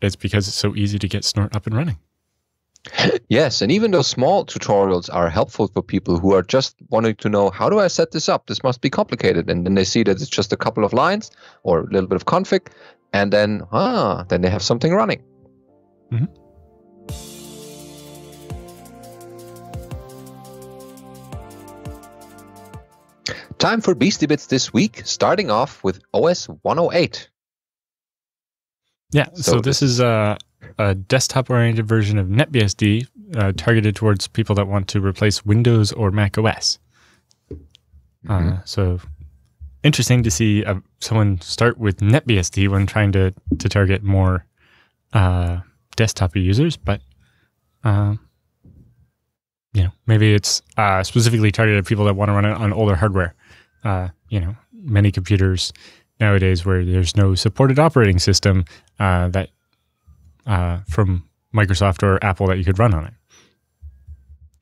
it's because it's so easy to get Snort up and running. Yes, and even though small tutorials are helpful for people who are just wanting to know how do I set this up? This must be complicated, and then they see that it's just a couple of lines or a little bit of config, and then ah, then they have something running. Mm-hmm. Time for Beastie Bits this week, starting off with OS 108. Yeah, so, so this is a, a desktop oriented version of NetBSD uh, targeted towards people that want to replace Windows or Mac OS. Mm-hmm. Uh, so interesting to see uh, someone start with NetBSD when trying to, to target more uh, desktop users, but um, you know maybe it's uh, specifically targeted at people that want to run it on older hardware uh, you know, many computers nowadays where there's no supported operating system uh, that uh, from Microsoft or Apple that you could run on it.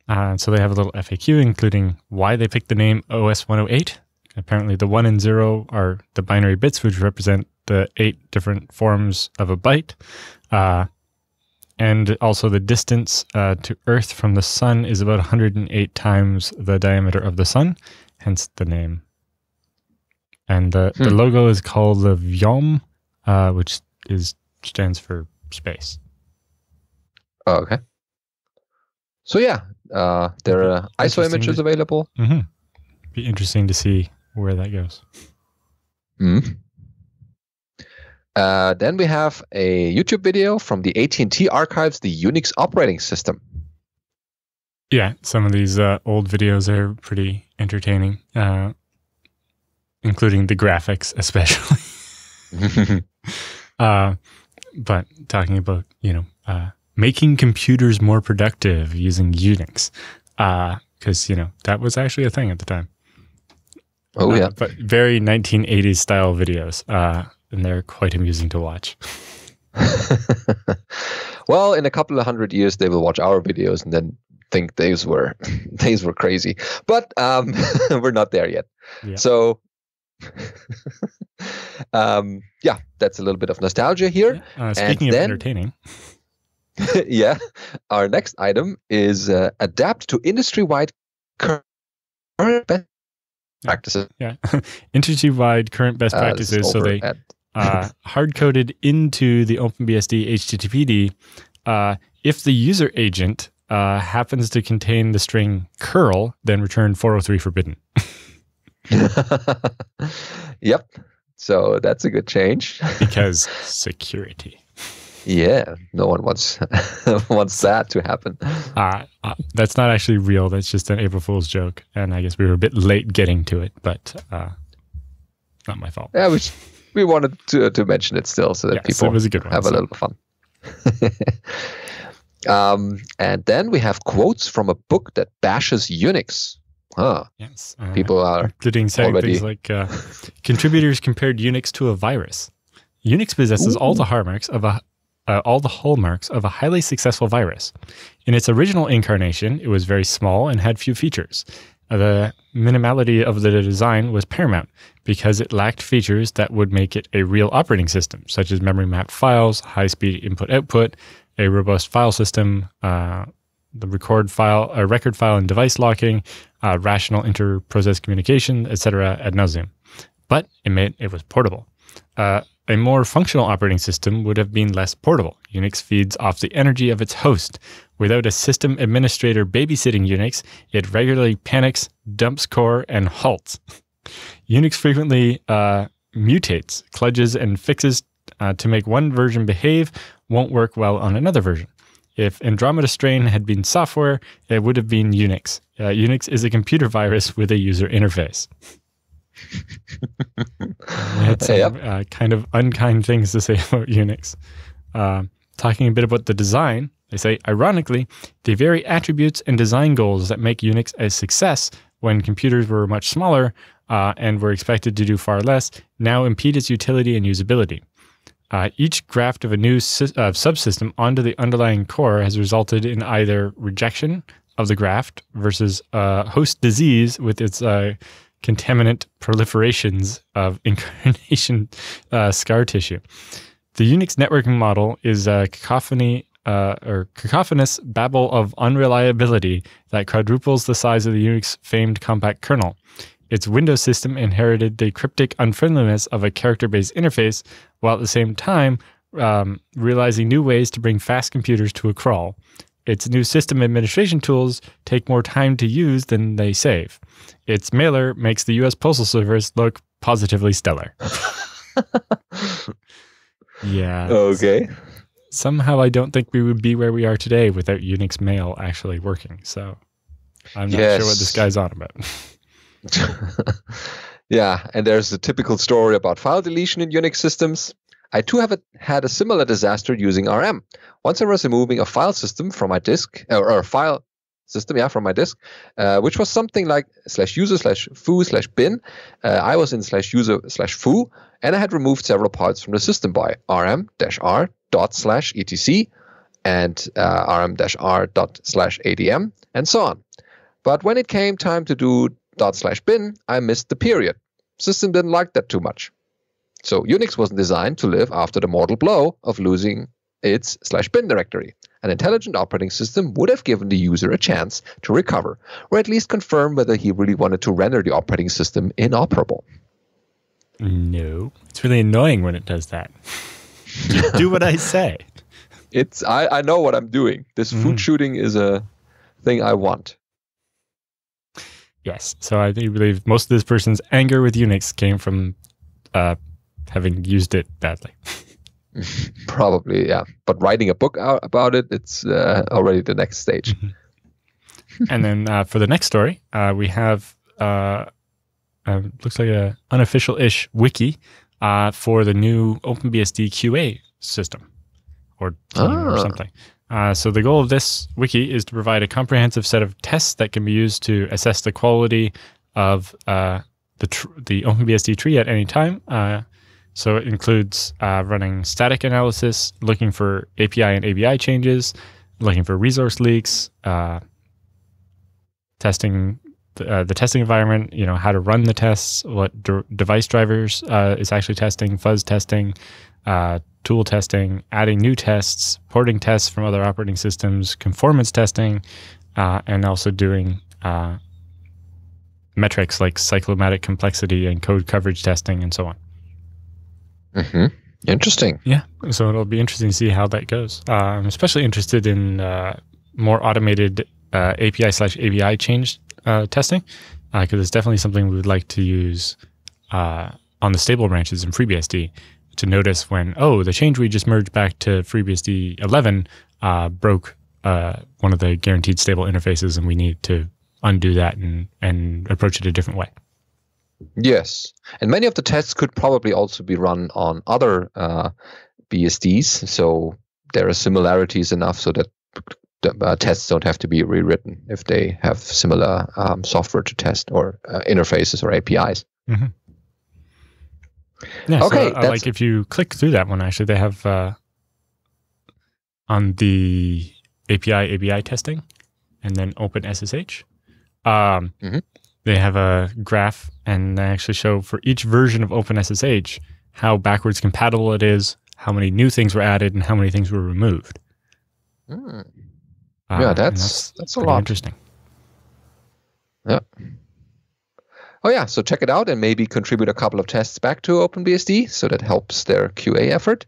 Uh, so they have a little FAQ including why they picked the name OS 108. Apparently, the one and zero are the binary bits, which represent the eight different forms of a byte. Uh, and also, the distance uh, to Earth from the sun is about 108 times the diameter of the sun, hence the name and the, hmm. the logo is called the Vyom, uh, which is stands for space. Oh, okay. So yeah, uh, there are ISO images to, available. Mm-hmm. Be interesting to see where that goes. Mm. Uh, then we have a YouTube video from the AT&T archives the Unix operating system. Yeah, some of these uh, old videos are pretty entertaining. Uh, including the graphics, especially. uh, but talking about, you know, uh, making computers more productive using Unix. because you know that was actually a thing at the time. Oh Uh, yeah. but very 1980s style videos, uh, and they're quite amusing to watch. well, in a couple of hundred years, they will watch our videos and then think these were these were crazy. But um, we're not there yet. Yeah. So, um, yeah, that's a little bit of nostalgia here. Uh, speaking of then- entertaining, yeah. Our next item is uh, adapt to industry-wide current best practices. yeah, industry-wide current best Uh, practices. So they uh, hard coded into the OpenBSD HTTPD. Uh, if the user agent uh, happens to contain the string curl, then return 403 forbidden. yep. So that's a good change. because security. Yeah, no one wants wants that to happen. Uh, uh, that's not actually real. That's just an April Fool's joke. And I guess we were a bit late getting to it, but uh, not my fault. Yeah, we we wanted to to mention it still so that Yes, people was a good one. have a little fun. um, and then we have quotes from a book that bashes Unix. Huh. Yes. Uh, People are including saying already- things like uh, contributors compared Unix to a virus. Unix possesses all the hallmarks of a uh, all the hallmarks of a highly successful virus. In its original incarnation, it was very small and had few features. The minimality of the design was paramount because it lacked features that would make it a real operating system, such as memory mapped files, high speed input output, a robust file system, uh, the record file, uh, record file and device locking, uh, rational inter-process communication, etc. ad nauseum. But it made it was portable. Uh, a more functional operating system would have been less portable. Unix feeds off the energy of its host. Without a system administrator babysitting Unix, it regularly panics, dumps core, and halts. Unix frequently uh, mutates, kludges, and fixes uh, to make one version behave won't work well on another version. If Andromeda Strain had been software, it would have been Unix. Uh, Unix is a computer virus with a user interface. Had some Yep. uh, kind of unkind things to say about Unix. Uh, talking a bit about the design, they say, ironically, the very attributes and design goals that make Unix a success when computers were much smaller uh, and were expected to do far less now impede its utility and usability. Uh, each graft of a new uh, subsystem onto the underlying core has resulted in either rejection of the graft versus uh, host disease with its uh, contaminant proliferations of incarnation uh, scar tissue. The Unix networking model is a cacophony uh, or cacophonous babble of unreliability that quadruples the size of the Unix famed compact kernel. Its Windows system inherited the cryptic unfriendliness of a character based interface, while at the same time um, realizing new ways to bring fast computers to a crawl. Its new system administration tools take more time to use than they save. Its mailer makes the US Postal Service look positively stellar. yeah. okay. Somehow I don't think we would be where we are today without Unix mail actually working. So I'm not sure what this guy's on about. yeah, and there's a typical story about file deletion in Unix systems. I too have a, had a similar disaster using RM. Once I was removing a file system from my disk, or, or a file system, yeah, from my disk, uh, which was something like slash user slash foo slash bin. Uh, I was in slash user slash foo, and I had removed several parts from the system by rm dash r dot slash etc and uh, rm dash r dot slash adm and so on. But when it came time to do dot slash bin, I missed the period. System didn't like that too much. So Unix wasn't designed to live after the mortal blow of losing its slash bin directory. An intelligent operating system would have given the user a chance to recover, or at least confirm whether he really wanted to render the operating system inoperable. No. It's really annoying when it does that. Do what I say. It's I, I know what I'm doing. This food mm. shooting is a thing I want. Yes. So I do believe most of this person's anger with Unix came from uh, having used it badly. Probably, yeah. But writing a book out about it, it's uh, already the next stage. and then uh, for the next story, uh, we have uh, uh, looks like a unofficial-ish wiki uh, for the new OpenBSD QA system or or Ah. something. Uh, so the goal of this wiki is to provide a comprehensive set of tests that can be used to assess the quality of uh, the tr- the OpenBSD tree at any time. Uh, so it includes uh, running static analysis, looking for API and ABI changes, looking for resource leaks, uh, testing the, uh, the testing environment, you know, how to run the tests, what de- device drivers is actually testing, fuzz testing, tool testing, adding new tests, porting tests from other operating systems, conformance testing, uh, and also doing uh, metrics like cyclomatic complexity and code coverage testing and so on. hmm Interesting. Yeah, so it'll be interesting to see how that goes. Uh, I'm especially interested in uh, more automated uh, API slash ABI change uh, testing because it's definitely something we would like to use uh, on the stable branches in FreeBSD to notice when oh the change we just merged back to FreeBSD 11 uh, broke one of the guaranteed stable interfaces and we need to undo that and and approach it a different way. Yes, and many of the tests could probably also be run on other uh, BSDs, so there are similarities enough so that the, uh, tests don't have to be rewritten if they have similar um, software to test or uh, interfaces or APIs. Mm-hmm. Yeah, Okay, so, uh, that's- like if you click through that one, actually, they have uh, on the API ABI testing, and then OpenSSH. Um, Mhm. They have a graph, and they actually show for each version of OpenSSH how backwards compatible it is, how many new things were added, and how many things were removed. Hmm. Uh, Yeah, and that's that's a lot. interesting. Oh yeah, so check it out and maybe contribute a couple of tests back to OpenBSD so that helps their QA effort.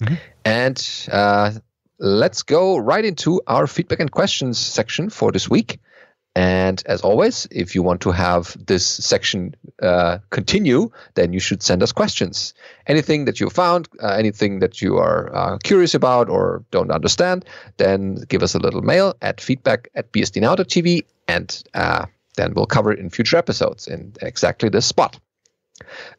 Mhm. And uh, let's go right into our feedback and questions section for this week. And as always, if you want to have this section uh, continue, then you should send us questions. Anything that you found, uh, anything that you are uh, curious about or don't understand, then give us a little mail at feedback at bsdnow.tv and uh, then we'll cover it in future episodes in exactly this spot.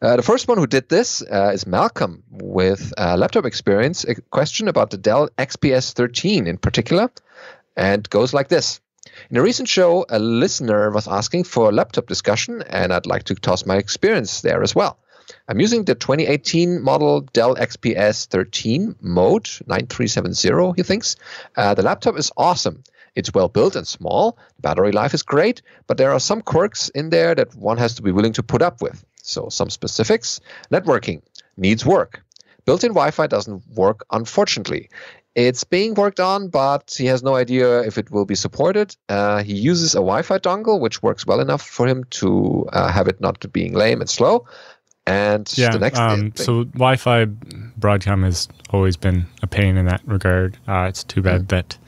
Uh, the first one who did this uh, is Malcolm with uh, laptop experience. A question about the Dell XPS 13 in particular, and goes like this. In a recent show, a listener was asking for a laptop discussion, and I'd like to toss my experience there as well. I'm using the 2018 model Dell XPS 13 Mode 9370, he thinks. Uh, the laptop is awesome. It's well built and small. Battery life is great, but there are some quirks in there that one has to be willing to put up with. So, some specifics networking needs work. Built in Wi Fi doesn't work, unfortunately. It's being worked on, but he has no idea if it will be supported. Uh, he uses a Wi Fi dongle, which works well enough for him to uh, have it not being lame and slow. And Yeah. the next um, thing- so Wi-Fi Broadcom has always been a pain in that regard. Uh, it's too bad that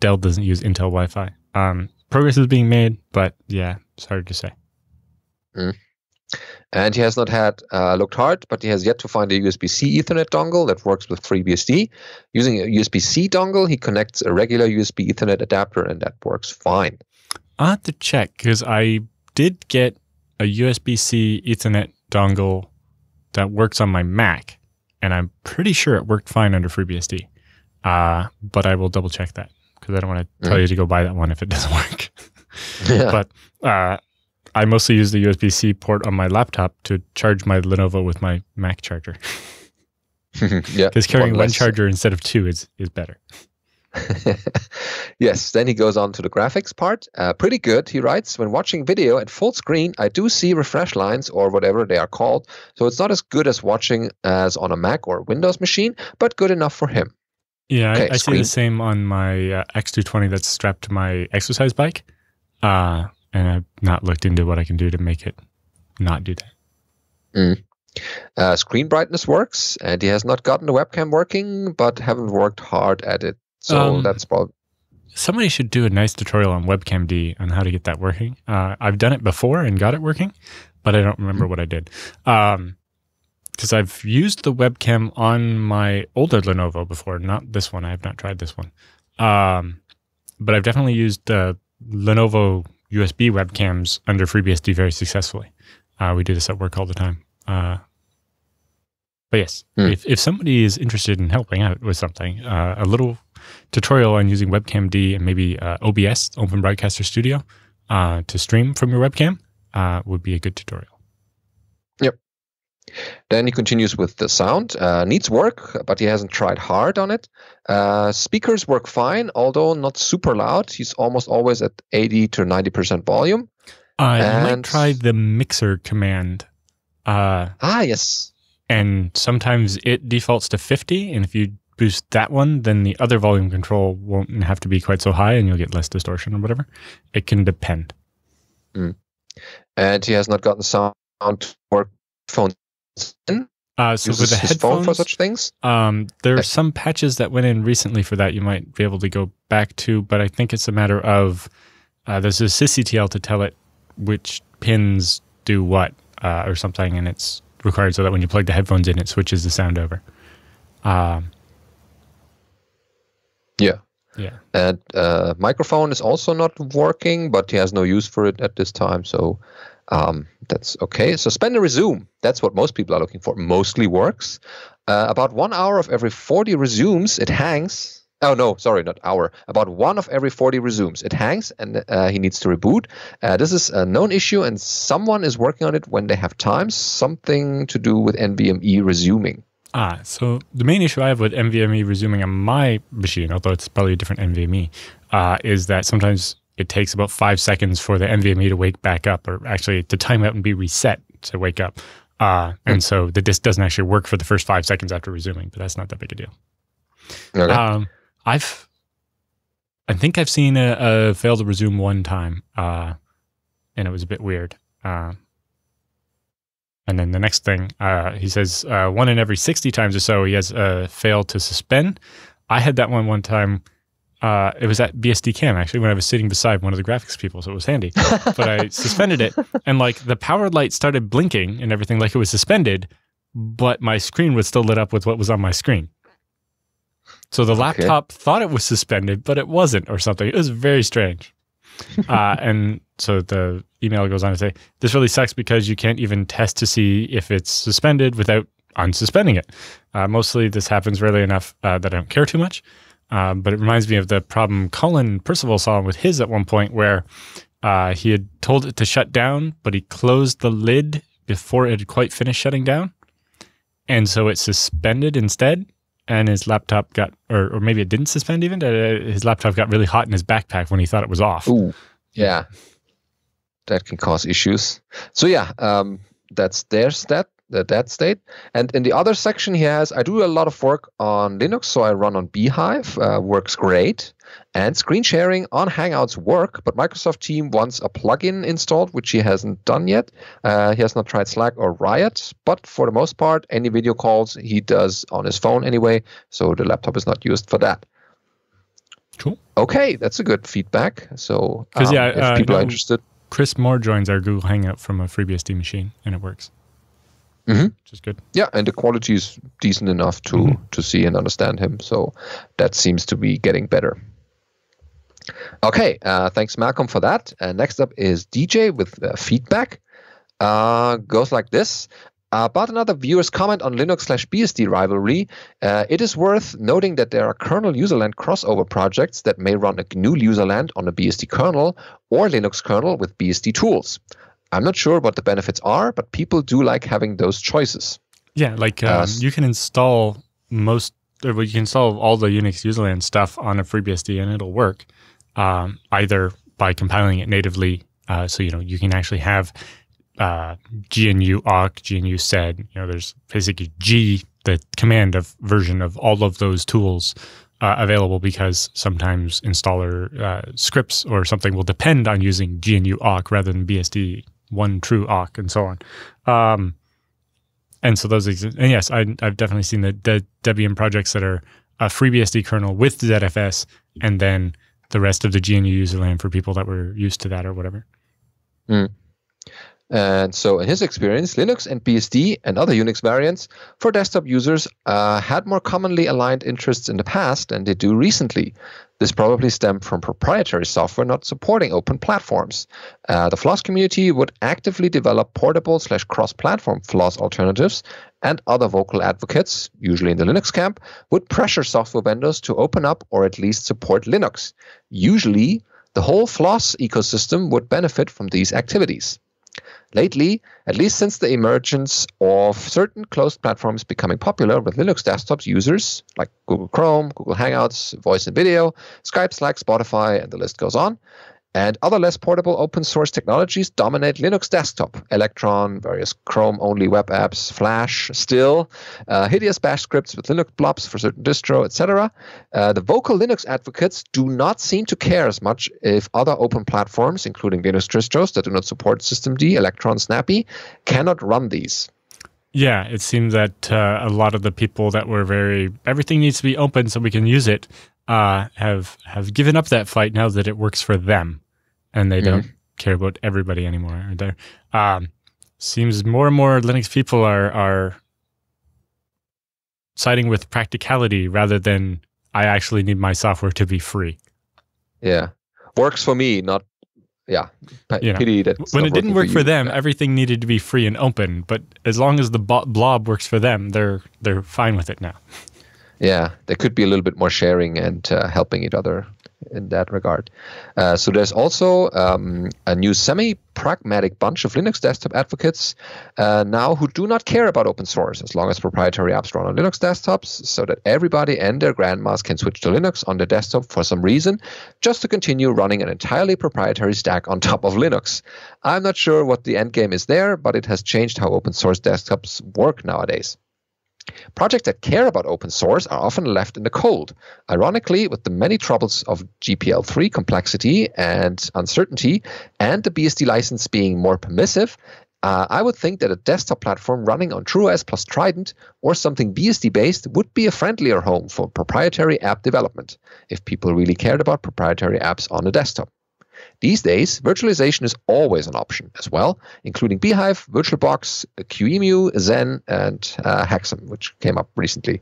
Dell doesn't use Intel Wi-Fi. Um, progress is being made, but yeah, it's hard to say. And he has not had uh, looked hard, but he has yet to find a USB C Ethernet dongle that works with FreeBSD. Using a USB C dongle, he connects a regular USB Ethernet adapter, and that works fine. I'll have to check because I did get a USB-C Ethernet dongle that works on my Mac, and I'm pretty sure it worked fine under FreeBSD. Uh, but I will double check that because I don't want to tell Mhm. you to go buy that one if it doesn't work. Yeah. but uh, I mostly use the USB C port on my laptop to charge my Lenovo with my Mac charger yeah. because carrying one one charger instead of two is is better. yes, then he goes on to the graphics part. Uh, pretty good, he writes. When watching video at full screen, I do see refresh lines or whatever they are called. So it's not as good as watching as on a Mac or Windows machine, but good enough for him. Yeah, Okay, I, I see the same on my uh, X220 that's strapped to my exercise bike, uh, and I've not looked into what I can do to make it not do that. Uh, screen brightness works, and he has not gotten the webcam working, but haven't worked hard at it. So Um, that's probably. Somebody should do a nice tutorial on webcamd on how to get that working. Uh, I've done it before and got it working, but I don't remember what I did. Because I've used the webcam on my older Lenovo before, not this one. I have not tried this one. Um, but I've definitely used uh, Lenovo USB webcams under FreeBSD very successfully. Uh, we do this at work all the time. Uh, But yes, Hmm. if, if somebody is interested in helping out with something, uh, a little tutorial on using webcamd and maybe uh, OBS, Open Broadcaster Studio, uh, to stream from your webcam uh, would be a good tutorial. Then he continues with the sound. Uh, needs work, but he hasn't tried hard on it. Uh, speakers work fine, although not super loud. He's almost always at 80 to 90% volume. Uh, might And- try the mixer command. Uh, Ah, yes. and sometimes it defaults to 50 and if you boost that one then the other volume control won't have to be quite so high and you'll get less distortion or whatever it can depend And he has not gotten sound to work phones in. Uh, so with the his phone for headphones such things. um, there are some patches that went in recently for that you might be able to go back to but i think it's a matter of uh, there's a sysctl to tell it which pins do what uh, or something and it's required so that when you plug the headphones in it switches the sound over um, Yeah. yeah And uh, microphone is also not working, but he has no use for it at this time. So um, that's okay. Suspend and resume. That's what most people are looking for. Mostly works. Uh, about one hour of every 40 resumes, it hangs. Oh, no, sorry, not hour. About one of every 40 resumes. It hangs and uh, he needs to reboot. Uh, this is a known issue, and someone is working on it when they have time. Something to do with NVMe resuming. Ah, so the main issue I have with NVMe resuming on my machine, although it's probably a different NVMe, uh, is that sometimes it takes about five seconds for the NVMe to wake back up, or actually to time out and be reset to wake up. Uh, and so the disk doesn't actually work for the first five seconds after resuming, but that's not that big a deal. Okay. Um, I've, I think I've seen a, a fail to resume one time, uh, and it was a bit weird. Uh, and then the next thing, uh, he says uh, one in every sixty times or so, he has uh, failed to suspend. I had that one one time. Uh, it was at BSDCam actually when I was sitting beside one of the graphics people, so it was handy. but I suspended it, and like the power light started blinking and everything, like it was suspended, but my screen was still lit up with what was on my screen. So the laptop thought it was suspended, but it wasn't, or something. It was very strange. uh, and so the email goes on to say, "This really sucks because you can't even test to see if it's suspended without unsuspending it. Uh, mostly, this happens rarely enough uh, that I don't care too much. Um, but it reminds me of the problem Colin Percival saw with his at one point, where uh, he had told it to shut down, but he closed the lid before it had quite finished shutting down, and so it suspended instead." and his laptop got, or, or maybe it didn't suspend even. Uh, his laptop got really hot in his backpack when he thought it was off. Ooh, yeah, that can cause issues. So yeah, um, that's their stat, the that state. And in the other section, he has I do a lot of work on Linux, so I run on bhyve, uh, works great, and screen sharing on Hangouts work. But Microsoft Team wants a plugin installed, which he hasn't done yet. Uh, he has not tried Slack or Riot, but for the most part, any video calls he does on his phone anyway. So the laptop is not used for that. Cool. Okay, that's a good feedback. So um, yeah, if uh, people are interested. Kris Moore joins our Google Hangout from a FreeBSD machine, and it works, Mhm. which is good. Yeah, and the quality is decent enough to Mhm. to see and understand him. So that seems to be getting better. Okay, uh, thanks Malcolm for that. Uh, next up is DJ with uh, feedback. Uh, goes like this. About another viewer's comment on Linux slash BSD rivalry, uh, it is worth noting that there are kernel userland crossover projects that may run a GNU userland on a BSD kernel or Linux kernel with BSD tools. I'm not sure what the benefits are, but people do like having those choices. Yeah, like um, you can install most, or you can install all the Unix userland stuff on a FreeBSD, and it'll work um, either by compiling it natively. Uh, so you know you can actually have uh, GNU awk, GNU sed. You know, there's basically G, the command of version of all of those tools uh, available because sometimes installer uh, scripts or something will depend on using GNU awk rather than BSD one true awk and so on. Um, and so those exist. And yes, I, I've definitely seen the, Debian projects that are a FreeBSD kernel with ZFS, and then the rest of the GNU userland for people that were used to that or whatever. And so, in his experience, Linux and BSD and other Unix variants for desktop users uh, had more commonly aligned interests in the past than they do recently. This probably stemmed from proprietary software not supporting open platforms. Uh, the FLOSS community would actively develop portable slash cross-platform FLOSS alternatives, and other vocal advocates, usually in the Linux camp, would pressure software vendors to open up or at least support Linux. Usually, the whole FLOSS ecosystem would benefit from these activities. Lately, at least since the emergence of certain closed platforms becoming popular with Linux desktops users like Google Chrome, Google Hangouts, Voice and Video, Skype, Slack, Spotify, and the list goes on, and other less portable open source technologies dominate Linux desktop. Electron, various Chrome only web apps, Flash, still, uh, hideous bash scripts with Linux blobs for certain distro, etc. Uh, the vocal Linux advocates do not seem to care as much if other open platforms, including Linux distros that do not support systemd, Electron, Snappy, cannot run these. Yeah, it seems that uh, a lot of the people that were very everything needs to be open so we can use it uh, have have given up that fight now that it works for them, and they mm-hmm. don't care about everybody anymore. There um, seems more and more Linux people are are siding with practicality rather than I actually need my software to be free. Yeah, works for me, not yeah. You know, when it didn't work for, for them, yeah. everything needed to be free and open. But as long as the blob works for them, they're they're fine with it now. Yeah, there could be a little bit more sharing and uh, helping each other in that regard. Uh, so there's also um, a new semi-pragmatic bunch of Linux desktop advocates uh, now who do not care about open source as long as proprietary apps run on Linux desktops, so that everybody and their grandmas can switch to Linux on their desktop for some reason, just to continue running an entirely proprietary stack on top of Linux. I'm not sure what the end game is there, but it has changed how open source desktops work nowadays. Projects that care about open source are often left in the cold. Ironically, with the many troubles of GPL3 complexity and uncertainty, and the BSD license being more permissive, uh, I would think that a desktop platform running on TrueOS plus Trident or something BSD based would be a friendlier home for proprietary app development if people really cared about proprietary apps on a desktop. These days, virtualization is always an option as well, including bhyve, VirtualBox, QEMU, Xen, and uh, HAXM, which came up recently.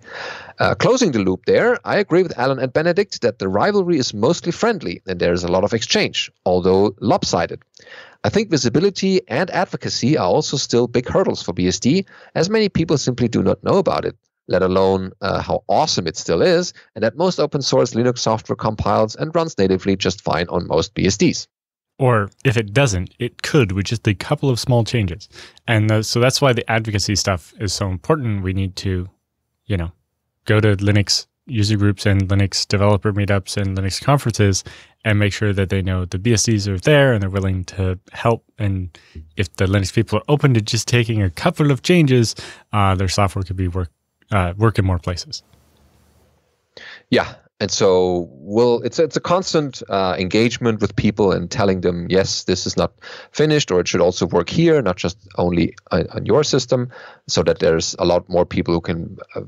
Uh, closing the loop there, I agree with Alan and Benedict that the rivalry is mostly friendly and there is a lot of exchange, although lopsided. I think visibility and advocacy are also still big hurdles for BSD, as many people simply do not know about it let alone uh, how awesome it still is, and that most open source Linux software compiles and runs natively just fine on most BSDs. Or if it doesn't, it could with just a couple of small changes. And uh, so that's why the advocacy stuff is so important. We need to, you know, go to Linux user groups and Linux developer meetups and Linux conferences and make sure that they know the BSDs are there and they're willing to help. And if the Linux people are open to just taking a couple of changes, uh, their software could be work uh, work in more places. Yeah, and so we'll it's it's a constant uh, engagement with people and telling them yes this is not finished or it should also work here not just only on, on your system so that there's a lot more people who can uh,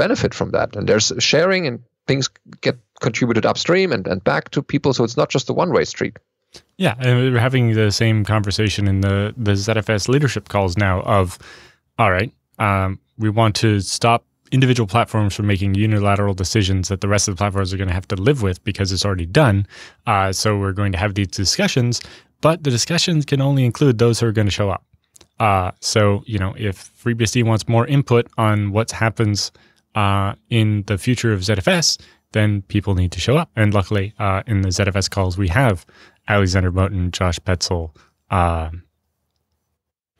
benefit from that. And there's sharing and things get contributed upstream and, and back to people. So it's not just a one-way street. Yeah. And we're having the same conversation in the the zfs leadership calls now of all right um, we want to stop individual platforms from making unilateral decisions that the rest of the platforms are going to have to live with because it's already done. Uh, so we're going to have these discussions, but the discussions can only include those who are going to show up. Uh, so you know, if FreeBSD wants more input on what happens uh, in the future of ZFS, then people need to show up. And luckily, uh, in the ZFS calls, we have Alexander Motin, Josh Paetzel, uh,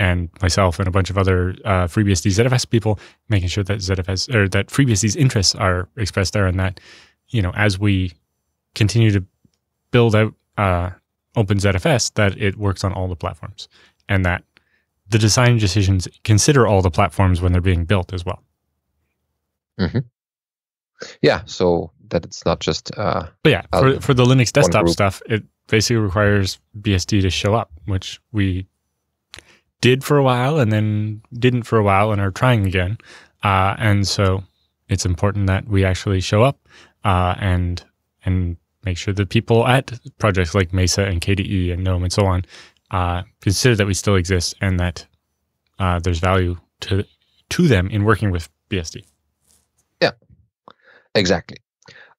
and myself and a bunch of other uh, FreeBSD ZFS people, making sure that ZFS or that FreeBSD's interests are expressed there, and that you know as we continue to build out uh, OpenZFS, that it works on all the platforms, and that the design decisions consider all the platforms when they're being built as well. Mm-hmm. Yeah, so that it's not just. Uh, but yeah, for for the Linux desktop stuff, it basically requires BSD to show up, which we did for a while and then didn't for a while and are trying again. Uh, and so it's important that we actually show up uh, and and make sure that people at projects like Mesa and KDE and GNOME and so on uh, consider that we still exist and that uh, there's value to to them in working with BSD. Yeah, exactly.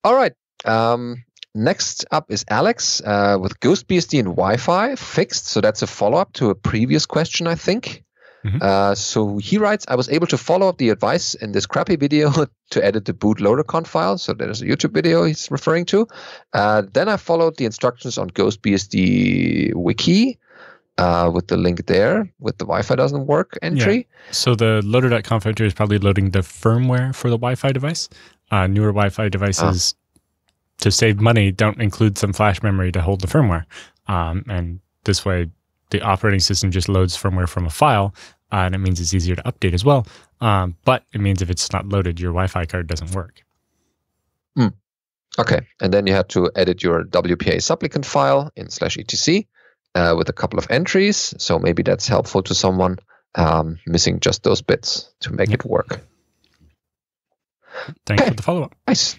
All right. Um, Next up is Alex uh, with GhostBSD and Wi-Fi fixed. So that's a follow-up to a previous question, I think. Mhm. Uh, so he writes, I was able to follow up the advice in this crappy video to edit the bootloader conf file. So there's a YouTube video he's referring to. Uh, then I followed the instructions on GhostBSD wiki uh, with the link there with the Wi-Fi doesn't work entry. So the loader.conf entry is probably loading the firmware for the Wi-Fi device. Uh, newer Wi-Fi devices, to save money, don't include some flash memory to hold the firmware, um, and this way, the operating system just loads firmware from a file, uh, and it means it's easier to update as well. Um, but it means if it's not loaded, your Wi-Fi card doesn't work. Okay, and then you had to edit your WPA supplicant file in slash etc uh, with a couple of entries. So maybe that's helpful to someone um, missing just those bits to make it work. Thanks Okay. for the follow-up. Nice.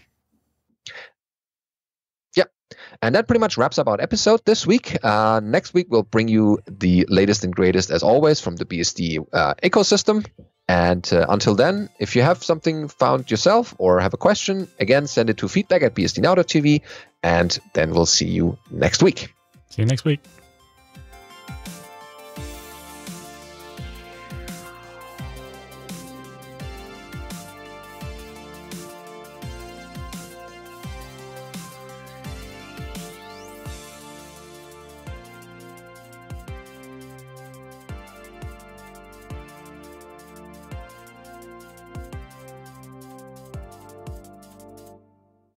And that pretty much wraps up our episode this week. Uh, next week, we'll bring you the latest and greatest, as always, from the BSD uh, ecosystem. And uh, until then, if you have something found yourself or have a question, again, send it to feedback at bsdnow.tv. And then we'll see you next week. See you next week.